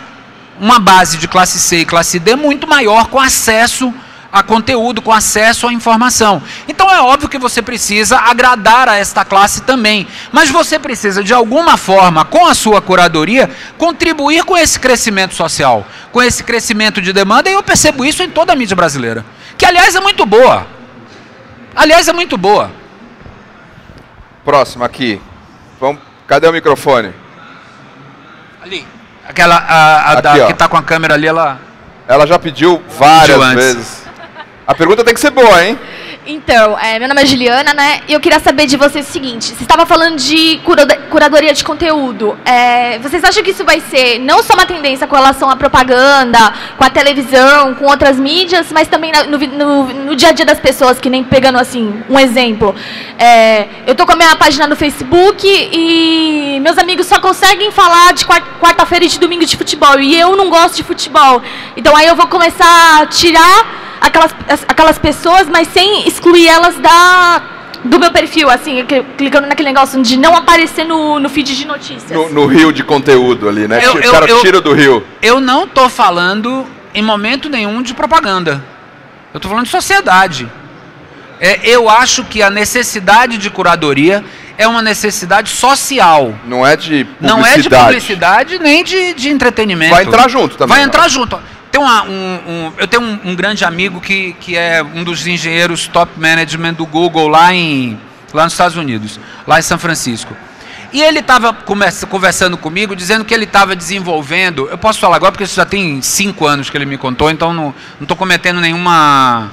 uma base de classe C e classe D muito maior com acesso a conteúdo, com acesso à informação. Então é óbvio que você precisa agradar a esta classe também, mas você precisa de alguma forma, com a sua curadoria, contribuir com esse crescimento social, com esse crescimento de demanda, e eu percebo isso em toda a mídia brasileira, que aliás é muito boa. Aliás é muito boa. Próximo aqui. Vamos... Cadê o microfone? Ali. Aquela a, a da- Aqui, ó. que está com a câmera ali, ela Ela já pediu várias Pediu vezes. A pergunta tem que ser boa, hein? Então, é, meu nome é Juliana, né? E eu queria saber de vocês o seguinte: você estava falando de curadoria de conteúdo. É, vocês acham que isso vai ser não só uma tendência com relação à propaganda, com a televisão, com outras mídias, mas também no, no- no dia a dia das pessoas, que nem pegando assim, um exemplo. É, eu tô com a minha página no Facebook e meus amigos só conseguem falar de quar- quarta-feira e de domingo de futebol. E eu não gosto de futebol. Então aí eu vou começar a tirar aquelas, as- aquelas pessoas, mas sem excluir elas da, do meu perfil, assim, que- clicando naquele negócio de não aparecer no, no feed de notícias. No, no rio de conteúdo ali, né? Eu- Os eu- caras eu- tiram do rio. Eu não estou falando em momento nenhum de propaganda. Eu estou falando de sociedade. É, eu acho que a necessidade de curadoria é uma necessidade social. Não é de publicidade. Não é de publicidade nem de, de entretenimento. Vai entrar junto também, Vai não? entrar junto. Tem uma- um, um- eu tenho um, um grande amigo que, que é um dos engenheiros top management do Google lá, em, lá nos Estados Unidos, lá em São Francisco. E ele estava conversando comigo, dizendo que ele estava desenvolvendo. Eu posso falar agora porque isso já tem cinco anos que ele me contou, então não estou cometendo nenhuma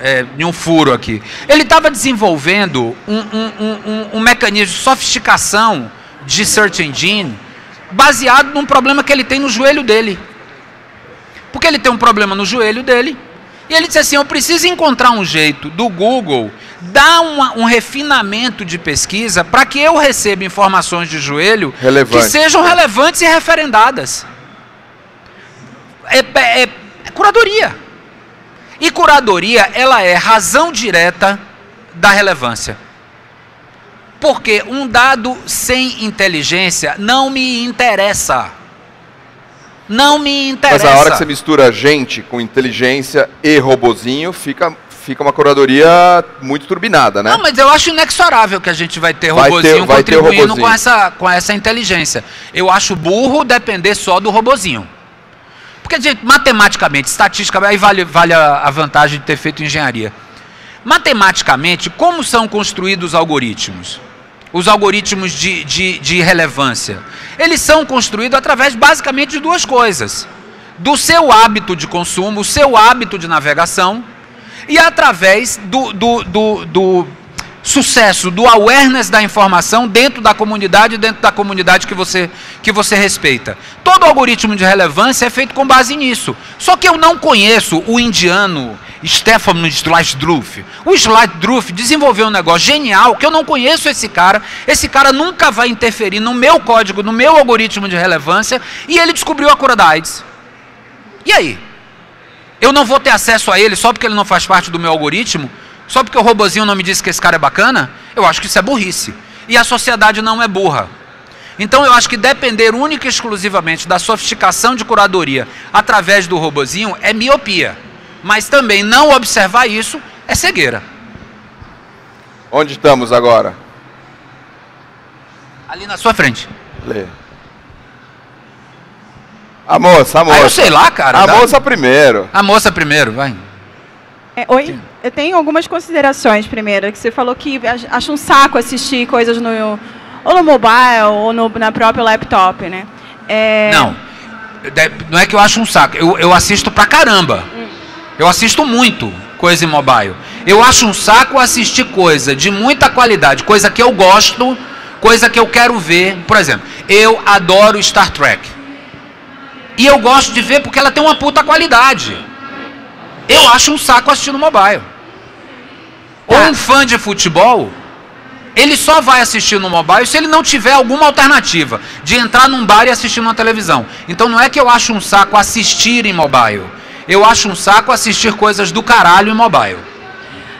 é, nenhum furo aqui. Ele estava desenvolvendo um, um- um- um- mecanismo de sofisticação de search engine baseado num problema que ele tem no joelho dele. Porque ele tem um problema no joelho dele E ele disse assim: eu preciso encontrar um jeito do Google dar uma, um refinamento de pesquisa para que eu receba informações de joelho Relevante. que sejam relevantes e referendadas. É, é- é curadoria. E curadoria, ela é razão direta da relevância. Porque um dado sem inteligência não me interessa. Não me interessa. Mas a hora que você mistura gente com inteligência e robozinho, fica, fica uma curadoria muito turbinada, né? Não, mas eu acho inexorável que a gente vai ter Vai ter- robozinho vai ter contribuindo robozinho. com, essa, com essa inteligência. Eu acho burro depender só do robozinho. Porque, gente, matematicamente, estatisticamente, aí vale, vale a, a vantagem de ter feito engenharia. Matematicamente, como são construídos os algoritmos? Os algoritmos de, de, de relevância. Eles são construídos através, basicamente, de duas coisas: do seu hábito de consumo, o seu hábito de navegação, e através do, do, do, do sucesso, do awareness da informação dentro da comunidade, dentro da comunidade que você, que você respeita. Todo algoritmo de relevância é feito com base nisso. Só que eu não conheço o indiano Stefan Slijdruf. O Slijdruf desenvolveu um negócio genial que eu não conheço esse cara. Esse cara nunca vai interferir no meu código, no meu algoritmo de relevância, e ele descobriu a cura da AIDS. E aí? Eu não vou ter acesso a ele só porque ele não faz parte do meu algoritmo? Só porque o robozinho não me disse que esse cara é bacana? Eu acho que isso é burrice. E a sociedade não é burra. Então eu acho que depender única e exclusivamente da sofisticação de curadoria através do robozinho é miopia. Mas também não observar isso é cegueira. Onde estamos agora? Ali na sua frente. Lê. A moça, a moça. Ah, eu sei lá, cara. A dá- moça primeiro. A moça primeiro, vai. É, oi, eu tenho algumas considerações primeiro, que você falou que ach- acha um saco assistir coisas no ou no mobile ou no, na própria laptop, né? É, Não. Não é que eu acho um saco. Eu, eu assisto pra caramba. Eu assisto muito coisa em mobile. Eu acho um saco assistir coisa de muita qualidade, coisa que eu gosto, coisa que eu quero ver. Por exemplo, eu adoro Star Trek. E eu gosto de ver porque ela tem uma puta qualidade. Eu acho um saco assistir no mobile. Ou um fã de futebol, ele só vai assistir no mobile se ele não tiver alguma alternativa de entrar num bar e assistir numa televisão. Então não é que eu acho um saco assistir em mobile. Eu acho um saco assistir coisas do caralho em mobile.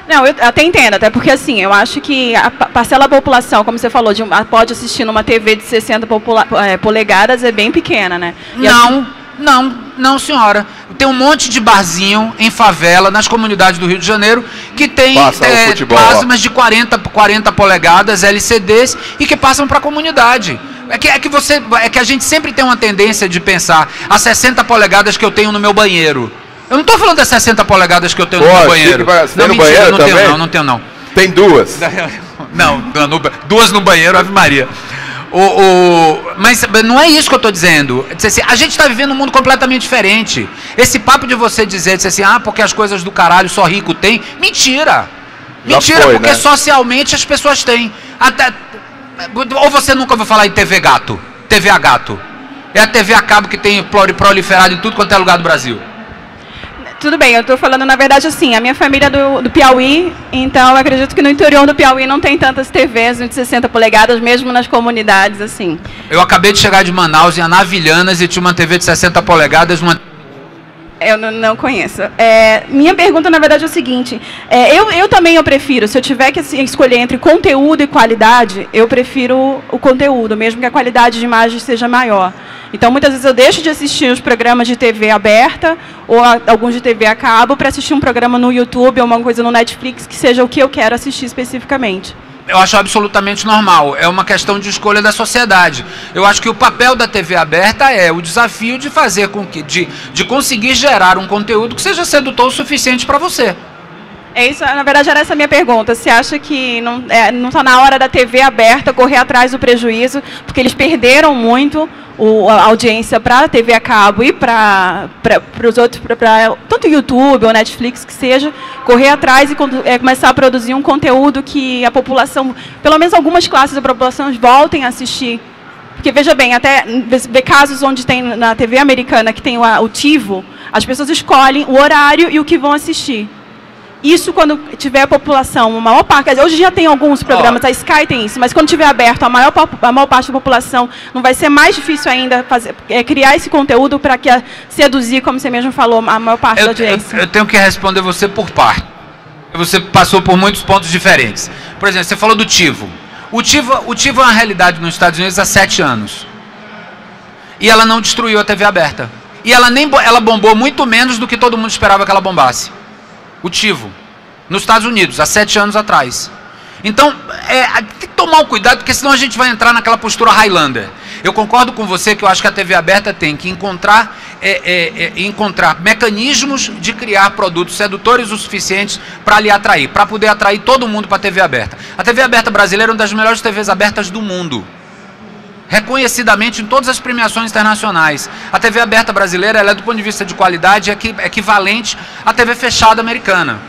Não, eu até entendo, até porque assim, eu acho que a pa- parcela da população, como você falou, de pode assistir numa TV de 60 popula- eh, polegadas é bem pequena, né? E Não, não, não, senhora. Tem um monte de barzinho em favela, nas comunidades do Rio de Janeiro, que tem Passa futebol, plasmas de 40, 40 polegadas LCDs e que passam para a comunidade. É que, é, que você, é que a gente sempre tem uma tendência de pensar as 60 polegadas que eu tenho no meu banheiro. Eu não estou falando das 60 polegadas que eu tenho no Pô, meu chique banheiro. tem não, no mentira, banheiro não tenho não, não tenho não. Tem duas. Não, no duas no banheiro, Ave Maria. O, o- mas não é isso que eu estou dizendo. Assim, a gente está vivendo um mundo completamente diferente. Esse papo de você dizer, dizer assim, ah, porque as coisas do caralho só rico tem. Mentira! Já Mentira, foi, porque né? socialmente as pessoas têm. Até, ou você nunca ouviu falar em TV Gato? TV a Gato. É a TV a cabo que tem proli- proliferado em tudo quanto é lugar do Brasil. Tudo bem, eu estou falando, na verdade, assim, a minha família é do, do Piauí, então acredito que no interior do Piauí não tem tantas TVs de 60 polegadas, mesmo nas comunidades, assim. Eu acabei de chegar de Manaus, em Anavilhanas, e tinha uma TV de 60 polegadas, uma Eu não, conheço. É, minha pergunta, na verdade, é o seguinte: é, eu, eu também eu prefiro, se eu tiver que assim, escolher entre conteúdo e qualidade, eu prefiro o conteúdo, mesmo que a qualidade de imagem seja maior. Então, muitas vezes eu deixo de assistir os programas de TV aberta ou a- alguns de TV a cabo para assistir um programa no YouTube ou uma coisa no Netflix que seja o que eu quero assistir especificamente. Eu acho absolutamente normal. É uma questão de escolha da sociedade. Eu acho que o papel da TV aberta é o desafio de fazer com que, de, de conseguir gerar um conteúdo que seja sedutor o suficiente para você. É isso, na verdade era essa a minha pergunta. Você acha que não é, não está na hora da TV aberta correr atrás do prejuízo, porque eles perderam muito o, a audiência para a TV a cabo e para os outros, para tanto YouTube ou Netflix que seja, correr atrás e é, começar a produzir um conteúdo que a população, pelo menos algumas classes da população voltem a assistir. Porque veja bem, até vê casos onde tem na TV americana que tem o, o TiVo, As pessoas escolhem o horário e o que vão assistir. Isso quando tiver a população, a maior parte, hoje já tem alguns programas, a Sky tem isso, mas quando tiver aberto a maior, a maior parte da população, não vai ser mais difícil ainda fazer, é, criar esse conteúdo para que a, seduzir, como você mesmo falou, a maior parte eu, da audiência? Eu, eu tenho que responder você por parte. Você passou por muitos pontos diferentes. Por exemplo, você falou do Tivo. O Tivo, o Tivo é uma realidade nos Estados Unidos há sete anos. E ela não destruiu a TV aberta. E ela, nem, ela bombou muito menos do que todo mundo esperava que ela bombasse o TIVO, nos Estados Unidos, há sete anos atrás. Então, é, tem que tomar um cuidado, porque senão a gente vai entrar naquela postura Highlander. Eu concordo com você que eu acho que a TV aberta tem que encontrar, é, é, é, encontrar mecanismos de criar produtos sedutores o suficientes para lhe atrair, para poder atrair todo mundo para a TV aberta. A TV aberta brasileira é uma das melhores TVs abertas do mundo reconhecidamente em todas as premiações internacionais. A TV aberta brasileira, ela é do ponto de vista de qualidade, é equivalente à TV fechada americana.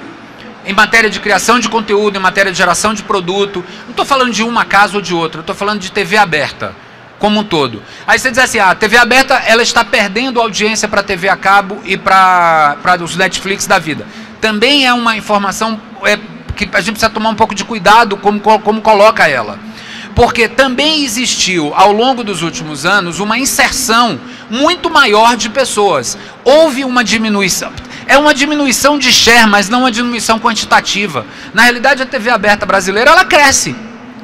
Em matéria de criação de conteúdo, em matéria de geração de produto. Não estou falando de uma casa ou de outra, estou falando de TV aberta como um todo. Aí você diz assim, ah, a TV aberta ela está perdendo audiência para a TV a cabo e para os Netflix da vida. Também é uma informação é, que a gente precisa tomar um pouco de cuidado como, como coloca ela porque também existiu ao longo dos últimos anos uma inserção muito maior de pessoas. Houve uma diminuição. É uma diminuição de share, mas não uma diminuição quantitativa. Na realidade, a TV aberta brasileira ela cresce.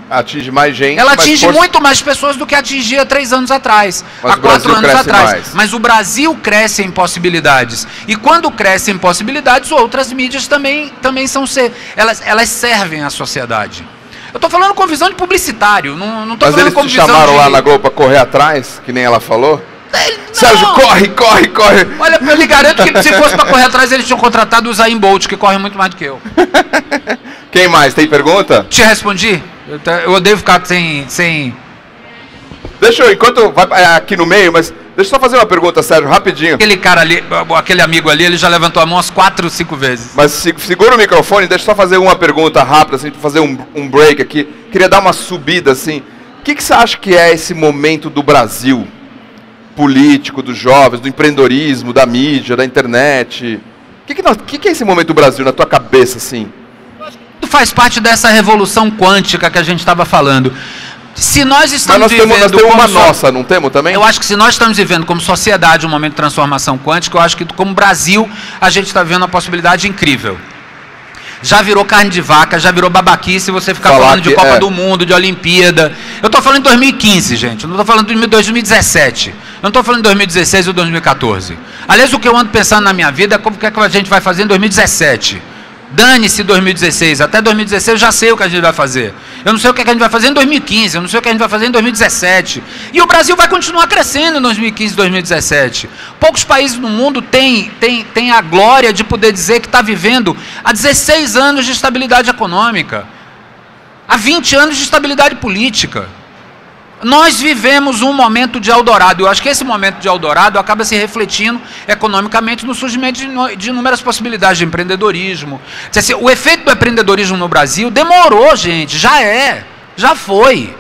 Atinge mais gente. Ela atinge força... muito mais pessoas do que atingia três anos atrás, mas há quatro anos atrás. Mais. Mas o Brasil cresce em possibilidades. E quando cresce em possibilidades, outras mídias também, também são ser, elas, elas servem à sociedade. Eu estou falando com visão de publicitário, não, não tô Mas falando com visão chamaram de... lá na Globo para correr atrás, que nem ela falou? Sérgio, corre, corre, corre. Olha, eu lhe garanto que se fosse para correr atrás, eles tinham contratado o Zayn Bolt, que corre muito mais do que eu. Quem mais? Tem pergunta? Te respondi? Eu, eu odeio ficar sem, sem... Deixa eu, enquanto vai é, aqui no meio, mas Deixa eu só fazer uma pergunta, Sérgio, rapidinho. Aquele cara ali, aquele amigo ali, ele já levantou a mão umas quatro, cinco vezes. Mas segura o microfone, deixa eu só fazer uma pergunta rápida, assim, fazer um, um break aqui. Queria dar uma subida, assim. O que, que você acha que é esse momento do Brasil? Político, dos jovens, do empreendedorismo, da mídia, da internet. O que, que, nós, que, que é esse momento do Brasil na tua cabeça, assim? Faz parte dessa revolução quântica que a gente estava falando. Se nós estamos Mas nós vivendo temos, nós temos uma nossa, não temos também? Eu acho que se nós estamos vivendo como sociedade um momento de transformação quântica, eu acho que como Brasil a gente está vivendo uma possibilidade incrível. Já virou carne de vaca, já virou babaquice você ficar Falar falando de Copa é. do Mundo, de Olimpíada. Eu estou falando de 2015, gente. Eu não estou falando de 2017. Eu não estou falando de 2016 ou 2014. Aliás, o que eu ando pensando na minha vida é como que, é que a gente vai fazer em 2017. Dane-se 2016. Até 2016 eu já sei o que a gente vai fazer. Eu não sei o que a gente vai fazer em 2015. Eu não sei o que a gente vai fazer em 2017. E o Brasil vai continuar crescendo em 2015 e 2017. Poucos países no mundo têm, têm, têm a glória de poder dizer que está vivendo há 16 anos de estabilidade econômica. Há 20 anos de estabilidade política. Nós vivemos um momento de Eldorado. Eu acho que esse momento de Eldorado acaba se refletindo economicamente no surgimento de inúmeras possibilidades de empreendedorismo. O efeito do empreendedorismo no Brasil demorou, gente. Já é. Já foi.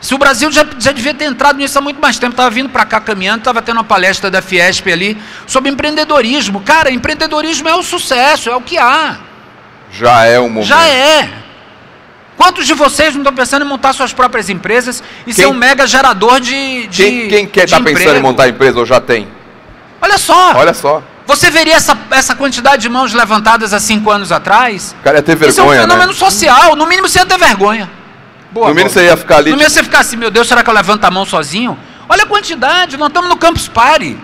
Se o Brasil já, já devia ter entrado nisso há muito mais tempo, estava vindo para cá caminhando, estava tendo uma palestra da Fiesp ali sobre empreendedorismo. Cara, empreendedorismo é o sucesso, é o que há. Já é um momento. Já é. Quantos de vocês não estão pensando em montar suas próprias empresas e quem, ser um mega gerador de, de Quem, quem quer estar tá pensando em montar empresa ou já tem? Olha só. Olha só. Você veria essa, essa quantidade de mãos levantadas há cinco anos atrás? O cara ia ter vergonha, Isso é um fenômeno né? social. No mínimo você ia ter vergonha. Boa, no mínimo você ia ficar ali. No mínimo você ia ficar assim, meu Deus, será que eu levanto a mão sozinho? Olha a quantidade, nós estamos no Campus Party.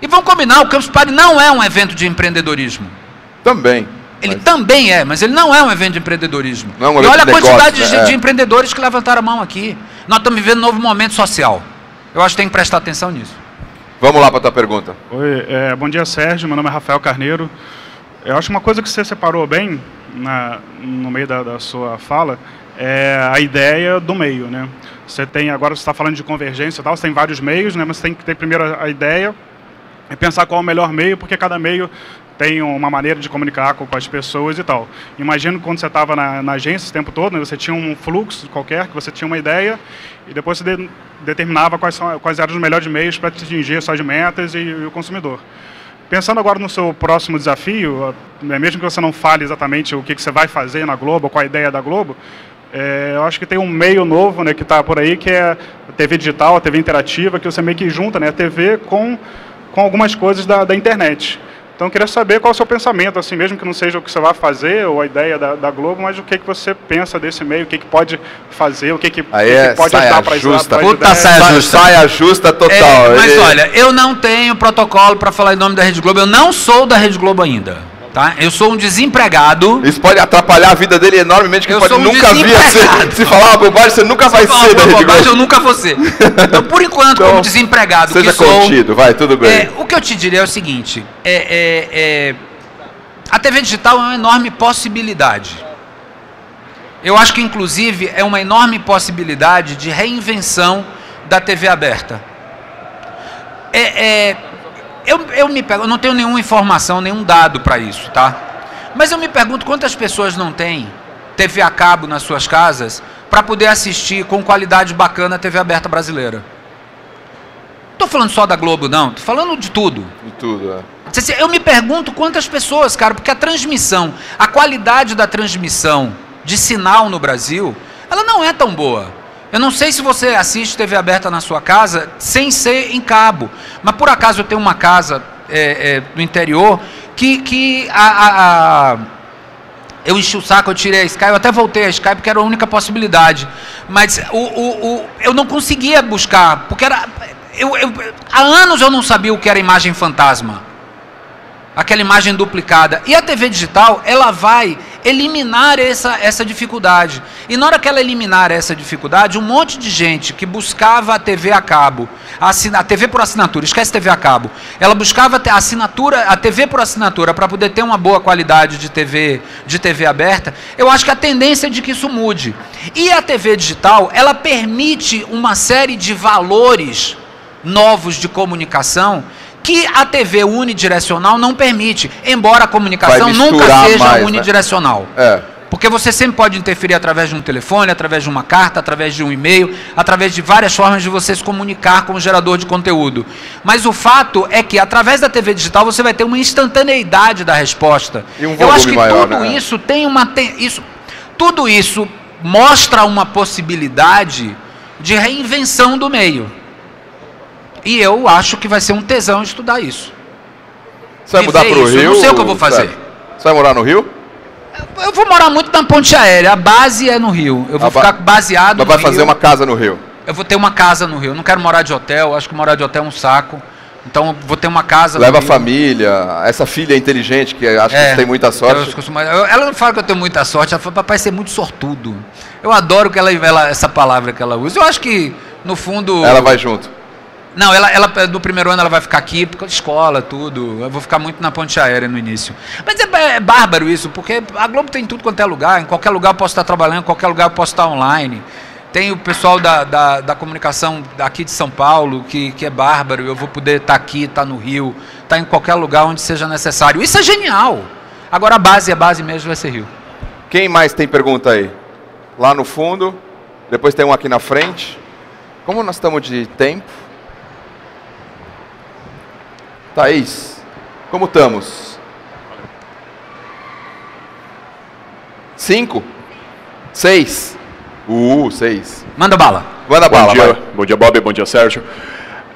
E vamos combinar, o Campus Party não é um evento de empreendedorismo. Também. Ele mas... também é, mas ele não é um evento de empreendedorismo. Não, é um e olha a quantidade negócio, de, né? de, empreendedores que levantaram a mão aqui. Nós estamos vivendo um novo momento social. Eu acho que tem que prestar atenção nisso. Vamos lá para a tua pergunta. Oi, é, bom dia Sérgio, meu nome é Rafael Carneiro. Eu acho uma coisa que você separou bem na, no meio da, da sua fala é a ideia do meio, né? Você tem agora você está falando de convergência, tal, você tem vários meios, né? Mas você tem que ter primeiro a ideia e pensar qual é o melhor meio, porque cada meio tem uma maneira de comunicar com, as pessoas e tal. Imagino quando você estava na, na, agência esse tempo todo, né, você tinha um fluxo qualquer, que você tinha uma ideia, e depois você de, determinava quais, são, quais eram os melhores meios para atingir suas metas e, e, o consumidor. Pensando agora no seu próximo desafio, né, mesmo que você não fale exatamente o que, que você vai fazer na Globo, qual a ideia da Globo, é, eu acho que tem um meio novo né, que está por aí, que é a TV digital, a TV interativa, que você meio que junta né, a TV com, com algumas coisas da, da internet. Então, eu queria saber qual é o seu pensamento, assim, mesmo que não seja o que você vai fazer ou a ideia da, da Globo, mas o que, que você pensa desse meio, o que, que pode fazer, o que, que, Aí que, é que pode ajudar para justa. Puta saia justa. Saia justa total. É, mas Ele- olha, eu não tenho protocolo para falar em nome da Rede Globo. Eu não sou da Rede Globo ainda. Tá? Eu sou um desempregado. Isso pode atrapalhar a vida dele enormemente, que Eu pode um nunca vir a ser. Se falar uma bobagem, você nunca vai Se eu falar ser da uma Rede bobagem, eu nunca vou ser. Então, por enquanto, Então, como desempregado Seja que sou, contido, vai, tudo bem. É, o que eu te diria é o seguinte: é, é, é, a TV digital é uma enorme possibilidade. Eu acho que, inclusive, é uma enorme possibilidade de reinvenção da TV aberta. É, é, eu, eu me pego, eu não tenho nenhuma informação, nenhum dado para isso, tá? Mas eu me pergunto quantas pessoas não têm TV a cabo nas suas casas para poder assistir com qualidade bacana a TV aberta brasileira. Tô falando só da Globo, não. Tô falando de tudo. De tudo, é. Eu me pergunto quantas pessoas, cara, porque a transmissão, a qualidade da transmissão de sinal no Brasil, ela não é tão boa. Eu não sei se você assiste TV aberta na sua casa sem ser em cabo, mas por acaso eu tenho uma casa é, é, no interior que, que a, a- a- eu enchi o saco, eu tirei a Sky, eu até voltei a Sky porque era a única possibilidade. Mas o, o, o- eu não conseguia buscar, porque era. Eu, eu- há anos eu não sabia o que era imagem fantasma. Aquela imagem duplicada. E a TV digital, ela vai eliminar essa, essa dificuldade. E na hora que ela eliminar essa dificuldade, um monte de gente que buscava a TV a cabo, a, assina- a TV por assinatura, esquece TV a cabo, ela buscava a assinatura, a TV por assinatura para poder ter uma boa qualidade de TV, de TV aberta, eu acho que a tendência é de que isso mude. E a TV digital, ela permite uma série de valores novos de comunicação que a TV unidirecional não permite, embora a comunicação nunca seja mais, né? unidirecional. É. Porque você sempre pode interferir através de um telefone, através de uma carta, através de um e-mail, através de várias formas de você se comunicar com o gerador de conteúdo. Mas o fato é que através da TV digital você vai ter uma instantaneidade da resposta. E um Eu acho que maior, tudo né? isso tem uma tem- isso tudo isso mostra uma possibilidade de reinvenção do meio. E eu acho que vai ser um tesão estudar isso. Você vai mudar Viver pro isso, eu Rio? não sei o que eu vou fazer. Você vai morar no Rio? Eu vou morar muito na ponte aérea, a base é no Rio. Eu vou Ah, ficar baseado Mas no vai fazer Rio. uma casa no Rio. Eu vou ter uma casa no Rio. Eu não quero morar de hotel, acho que morar de hotel é um saco. Então eu vou ter uma casa Leva a Rio. família, essa filha inteligente que acho que É, você tem muita eu sorte. costumo- eu- ela não fala que eu tenho muita sorte, ela fala, papai, você é muito sortudo. Eu adoro que ela, ela- essa palavra que ela usa. Eu acho que, no fundo. Ela vai junto. Não, ela, ela no primeiro ano ela vai ficar aqui, porque escola, tudo. Eu vou ficar muito na ponte aérea no início. Mas é, é bárbaro isso, porque a Globo tem tudo quanto é lugar. Em qualquer lugar eu posso estar trabalhando, em qualquer lugar eu posso estar online. Tem o pessoal da, da, da comunicação aqui de São Paulo, que, que é bárbaro. Eu vou poder estar aqui, estar no Rio, estar em qualquer lugar onde seja necessário. Isso é genial. Agora a base, a base mesmo vai ser Rio. Quem mais tem pergunta aí? Lá no fundo, depois tem um aqui na frente. Como nós estamos de tempo? Thaís, como estamos? Cinco? Seis? Uh, seis. Manda bala. Manda Bom bala, dia, vai. bom dia Bob, bom dia Sérgio.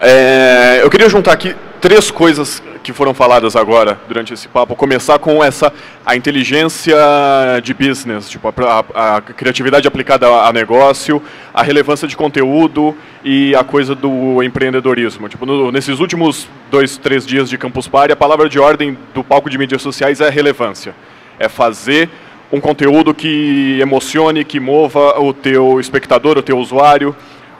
É, eu queria juntar aqui três coisas que foram faladas agora durante esse papo. Começar com essa a inteligência de business, tipo a, a- a criatividade aplicada a, a negócio, a relevância de conteúdo e a coisa do empreendedorismo. Tipo no- nesses últimos dois, três dias de Campus Party, a palavra de ordem do palco de mídias sociais é relevância. É fazer um conteúdo que emocione, que mova o teu espectador, o teu usuário,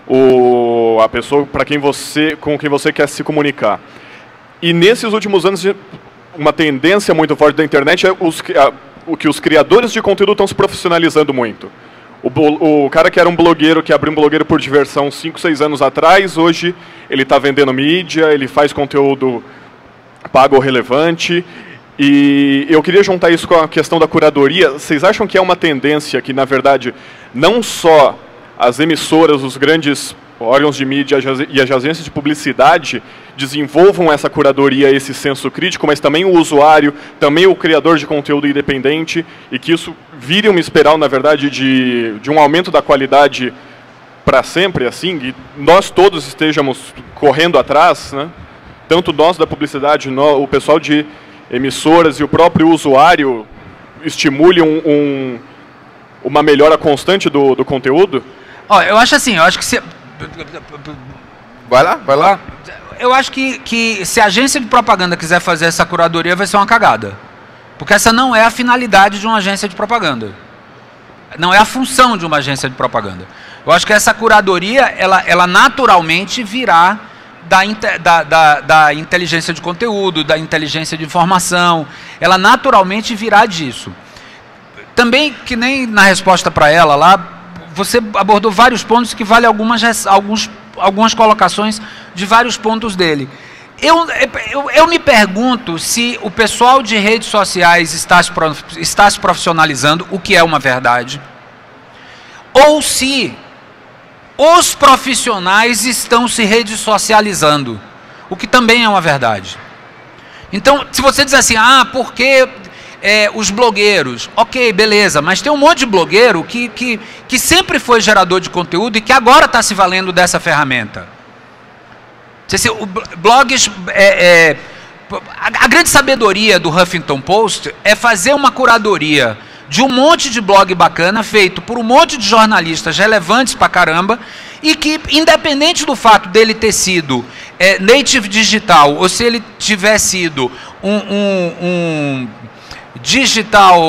o, a pessoa para quem você, com quem você quer se comunicar. E nesses últimos anos, uma tendência muito forte da internet é os, a- o que os criadores de conteúdo estão se profissionalizando muito. O, o cara que era um blogueiro, que abriu um blogueiro por diversão 5, 6 anos atrás, hoje ele está vendendo mídia, ele faz conteúdo paga o relevante. E eu queria juntar isso com a questão da curadoria. Vocês acham que é uma tendência que, na verdade, não só as emissoras, os grandes órgãos de mídia e as agências de publicidade desenvolvam essa curadoria, esse senso crítico, mas também o usuário, também o criador de conteúdo independente, e que isso vire uma espiral, na verdade, de, de um aumento da qualidade para sempre, assim, e nós todos estejamos correndo atrás, né? tanto nós da publicidade, o pessoal de emissoras e o próprio usuário estimule um, um, uma melhora constante do, do conteúdo? Ó, eu acho assim, eu acho que se... Vai lá, vai lá. Eu acho que, que se a agência de propaganda quiser fazer essa curadoria, vai ser uma cagada. Porque essa não é a finalidade de uma agência de propaganda. Não é a função de uma agência de propaganda. Eu acho que essa curadoria, ela, ela naturalmente virá da, da, da, da, inteligência de conteúdo, da inteligência de informação. Ela naturalmente virá disso. Também, que nem na resposta para ela lá, você abordou vários pontos que vale algumas, alguns, algumas colocações de vários pontos dele. Eu, eu, eu, me pergunto se o pessoal de redes sociais está se, está se profissionalizando, o que é uma verdade, ou se os profissionais estão se rede-socializando, o que também é uma verdade. Então, se você diz assim, ah, porque é, os blogueiros, ok, beleza, mas tem um monte de blogueiro que, que, que sempre foi gerador de conteúdo e que agora está se valendo dessa ferramenta. Blogs, é, é, a, a grande sabedoria do Huffington Post é fazer uma curadoria de um monte de blog bacana feito por um monte de jornalistas relevantes pra caramba e que, independente do fato dele ter sido é, native digital ou se ele tiver sido um, um, um digital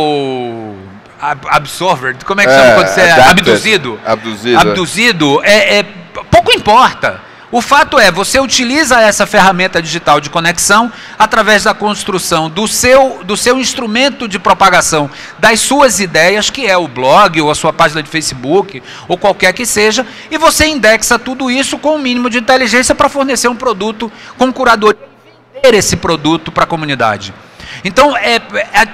absorber, como é que é, chama quando você é abduzido? Abduzido. Abduzido, é, é pouco importa. O fato é, você utiliza essa ferramenta digital de conexão através da construção do seu, do seu instrumento de propagação das suas ideias, que é o blog, ou a sua página de Facebook, ou qualquer que seja, e você indexa tudo isso com o um mínimo de inteligência para fornecer um produto com curadoria e vender esse produto para a comunidade. Então, é, é,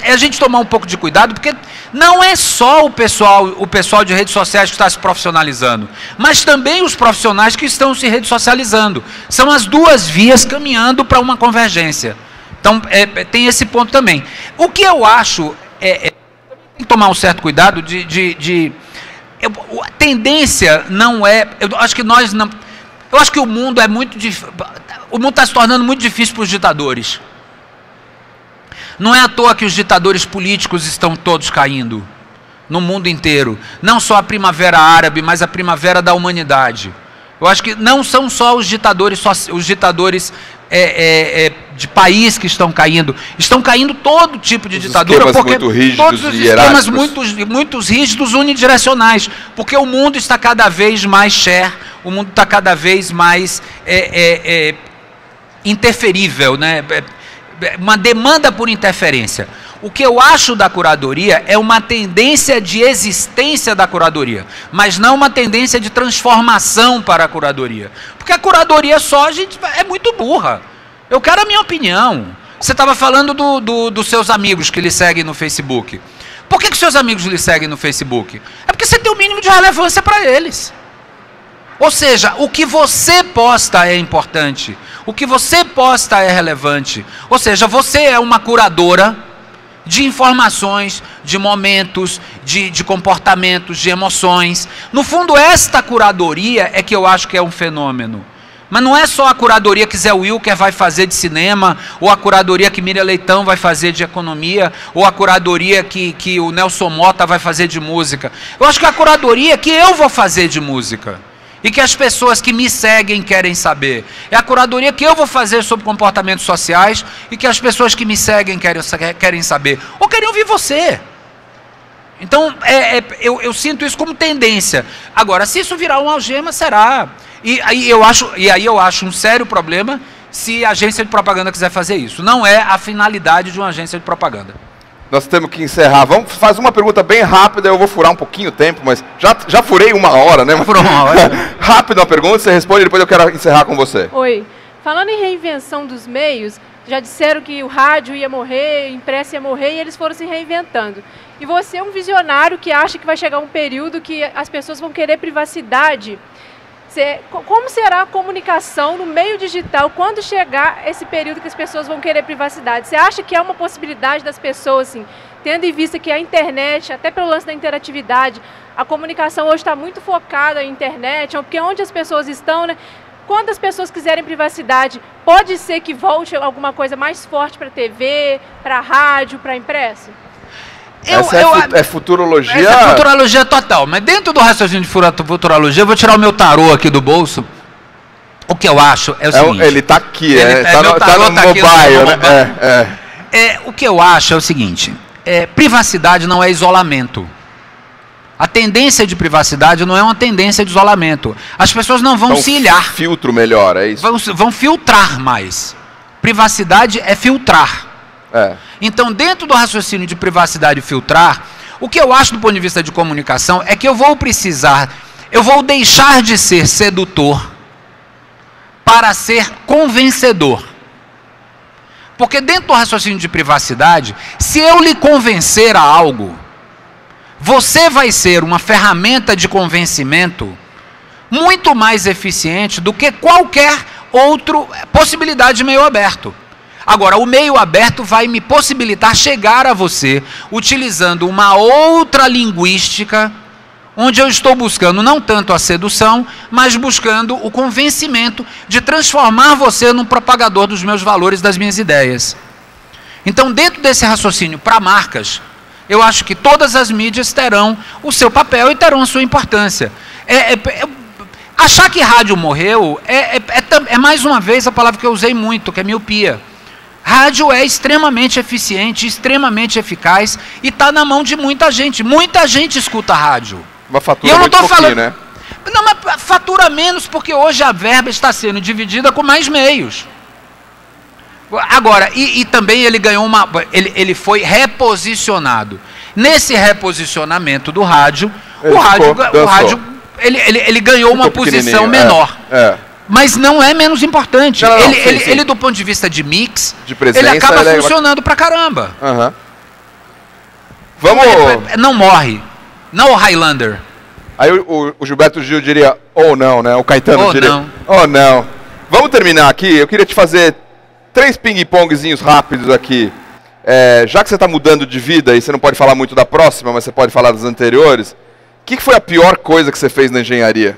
é, a gente tomar um pouco de cuidado, porque não é só o pessoal, o pessoal de redes sociais que está se profissionalizando, mas também os profissionais que estão se redes socializando. São as duas vias caminhando para uma convergência. Então, é, é, tem esse ponto também. O que eu acho é, é tem que tomar um certo cuidado de, de, de eu, a tendência não é, eu acho que nós não, eu acho que o mundo é muito o mundo está se tornando muito difícil para os ditadores. Não é à toa que os ditadores políticos estão todos caindo no mundo inteiro. Não só a primavera árabe, mas a primavera da humanidade. Eu acho que não são só os ditadores, os ditadores é, é, é, de país que estão caindo. Estão caindo todo tipo de os ditadura, porque todos os esquemas muito, muito rígidos unidirecionais, porque o mundo está cada vez mais share, o mundo está cada vez mais é, é, é, interferível, né? Uma demanda por interferência. O que eu acho da curadoria é uma tendência de existência da curadoria, mas não uma tendência de transformação para a curadoria. Porque a curadoria só, a gente, é muito burra. Eu quero a minha opinião. Você estava falando do, do, dos seus amigos que lhe seguem no Facebook. Por que, que seus amigos lhe seguem no Facebook? É porque você tem o um mínimo de relevância para eles. Ou seja, o que você posta é importante. O que você posta é relevante. Ou seja, você é uma curadora de informações, de momentos, de, de comportamentos, de emoções. No fundo, esta curadoria é que eu acho que é um fenômeno. Mas não é só a curadoria que Zé Wilker vai fazer de cinema, ou a curadoria que Miriam Leitão vai fazer de economia, ou a curadoria que, que o Nelson Mota vai fazer de música. Eu acho que a curadoria que eu vou fazer de música e que as pessoas que me seguem querem saber. É a curadoria que eu vou fazer sobre comportamentos sociais e que as pessoas que me seguem querem, querem saber. Ou querem ouvir você. Então, é, é, eu, eu, sinto isso como tendência. Agora, se isso virar um algema, será. E aí eu acho, e aí eu acho um sério problema se a agência de propaganda quiser fazer isso. Não é a finalidade de uma agência de propaganda. Nós temos que encerrar. Vamos fazer uma pergunta bem rápida, eu vou furar um pouquinho o tempo, mas já, já furei uma hora, né? Furou uma hora. Rápido uma pergunta, você responde e depois eu quero encerrar com você. Oi. Falando em reinvenção dos meios, já disseram que o rádio ia morrer, o impresso ia morrer e eles foram se reinventando. E você é um visionário que acha que vai chegar um período que as pessoas vão querer privacidade. Como será a comunicação no meio digital quando chegar esse período que as pessoas vão querer privacidade? Você acha que é uma possibilidade das pessoas, assim, tendo em vista que a internet, até pelo lance da interatividade, a comunicação hoje está muito focada em internet, porque onde as pessoas estão, né? Quando as pessoas quiserem privacidade, pode ser que volte alguma coisa mais forte para a TV, para a rádio, para a impresso? Eu, Essa eu, é, é, futurologia. Essa é futurologia total. Mas dentro do raciocínio de futurologia, eu vou tirar o meu tarô aqui do bolso. O que eu acho é o é, seguinte. Ele está aqui, ele, é, tá, no, tá no tá mobile, aqui, né? É, é. é, o que eu acho é o seguinte: é, privacidade não é isolamento. A tendência de privacidade não é uma tendência de isolamento. As pessoas não vão então, se ilhar. Filtro melhor, é isso? Vão, vão filtrar mais. Privacidade é filtrar. É. Então, dentro do raciocínio de privacidade e filtrar, o que eu acho do ponto de vista de comunicação é que eu vou precisar, eu vou deixar de ser sedutor para ser convencedor. Porque dentro do raciocínio de privacidade, se eu lhe convencer a algo, você vai ser uma ferramenta de convencimento muito mais eficiente do que qualquer outra possibilidade de meio aberto. Agora, o meio aberto vai me possibilitar chegar a você utilizando uma outra linguística, onde eu estou buscando não tanto a sedução, mas buscando o convencimento de transformar você num propagador dos meus valores, das minhas ideias. Então, dentro desse raciocínio para marcas, eu acho que todas as mídias terão o seu papel e terão a sua importância. É, é, é, achar que rádio morreu é, é, é, é mais uma vez a palavra que eu usei muito, que é miopia. Rádio é extremamente eficiente, extremamente eficaz e está na mão de muita gente. Muita gente escuta rádio. Uma fatura e eu não estou falando. Né? Não, mas fatura menos porque hoje a verba está sendo dividida com mais meios. Agora, e, e também ele ganhou uma. Ele, ele foi reposicionado. Nesse reposicionamento do rádio, ele o rádio, o rádio ele, ele, ele ganhou ficou uma posição é, menor. É, é. Mas não é menos importante. Não, não, ele, sim, ele, sim. ele, do ponto de vista de mix, de presença, ele acaba ele é funcionando é... pra caramba. Uhum. Vamos. Não, não morre. Não o Highlander. Aí o, o, Gilberto Gil diria, ou oh, não, né? O Caetano oh, diria, não. oh não. Vamos terminar aqui. Eu queria te fazer três ping-pongzinhos rápidos aqui. É, já que você está mudando de vida e você não pode falar muito da próxima, mas você pode falar das anteriores, o que, que foi a pior coisa que você fez na engenharia?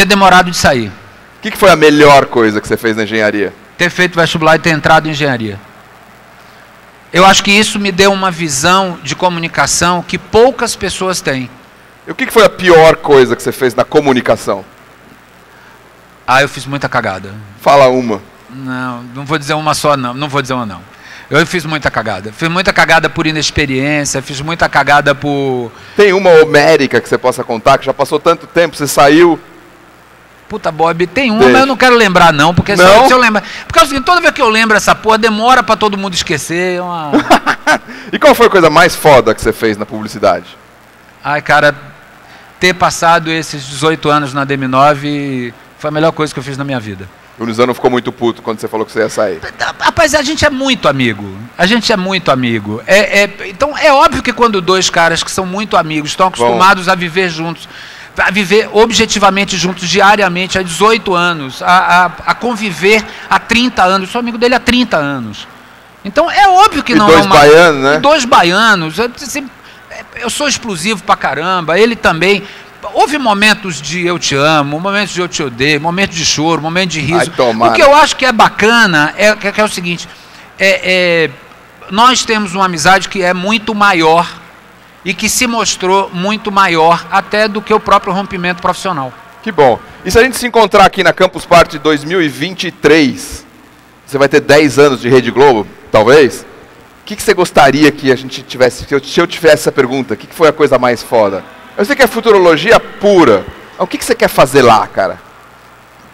Ter demorado de sair. O que, que foi a melhor coisa que você fez na engenharia? Ter feito vestibular e ter entrado em engenharia. Eu acho que isso me deu uma visão de comunicação que poucas pessoas têm. E o que, que foi a pior coisa que você fez na comunicação? Ah, eu fiz muita cagada. Fala uma. Não, não vou dizer uma só, não. Não vou dizer uma, não. Eu fiz muita cagada. Fiz muita cagada por inexperiência, fiz muita cagada por. Tem uma homérica que você possa contar, que já passou tanto tempo, você saiu, Puta, Bob, tem uma, mas eu não quero lembrar, não, porque não? Se, eu lembrar. Porque é o seguinte, toda vez que eu lembro essa porra, demora para todo mundo esquecer. É uma... e qual foi a coisa mais foda que você fez na publicidade? Ai, cara, ter passado esses 18 anos na DM9 foi a melhor coisa que eu fiz na minha vida. O Nizano ficou muito puto quando você falou que você ia sair. Rapaz, a gente é muito amigo. A gente é muito amigo. É, é, então, é óbvio que quando dois caras que são muito amigos estão acostumados Bom. a viver juntos a viver objetivamente juntos diariamente há 18 anos, a, a, a, conviver há 30 anos. Eu sou amigo dele há 30 anos. Então é óbvio que e não dois é uma. Baianos, né? E dois baianos. Eu, assim, eu sou explosivo pra caramba, ele também. Houve momentos de eu te amo, momentos de eu te odeio, momentos de choro, momentos de riso. o que eu acho que é bacana é, é, é o seguinte: é, é, nós temos uma amizade que é muito maior e que se mostrou muito maior até do que o próprio rompimento profissional. Que bom. E se a gente se encontrar aqui na Campus Party 2023, você vai ter 10 anos de Rede Globo, talvez? O que, que você gostaria que a gente tivesse, se eu, se eu tivesse essa pergunta, o que, que foi a coisa mais foda? Eu sei que é futurologia pura. O que, que você quer fazer lá, cara?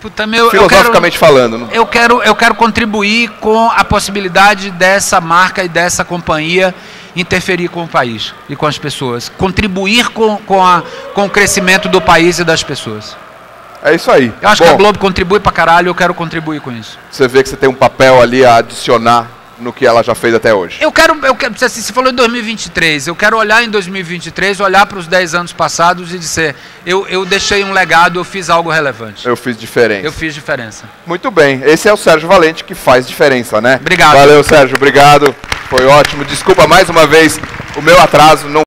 Puta, meu, Filosoficamente eu quero, falando. Né? Eu quero, eu quero contribuir com a possibilidade dessa marca e dessa companhia interferir com o país e com as pessoas, contribuir com, com, a, com o crescimento do país e das pessoas. É isso aí. Eu acho Bom, que a Globo contribui pra caralho, eu quero contribuir com isso. Você vê que você tem um papel ali a adicionar no que ela já fez até hoje. Eu quero, eu quero, você você falou em 2023, eu quero olhar em 2023, olhar para os 10 anos passados e dizer, eu, eu deixei um legado, eu fiz algo relevante. Eu fiz diferença. Eu fiz diferença. Muito bem. Esse é o Sérgio Valente que faz diferença, né? Obrigado. Valeu, Sérgio. Obrigado. Foi ótimo. Desculpa mais uma vez o meu atraso. Não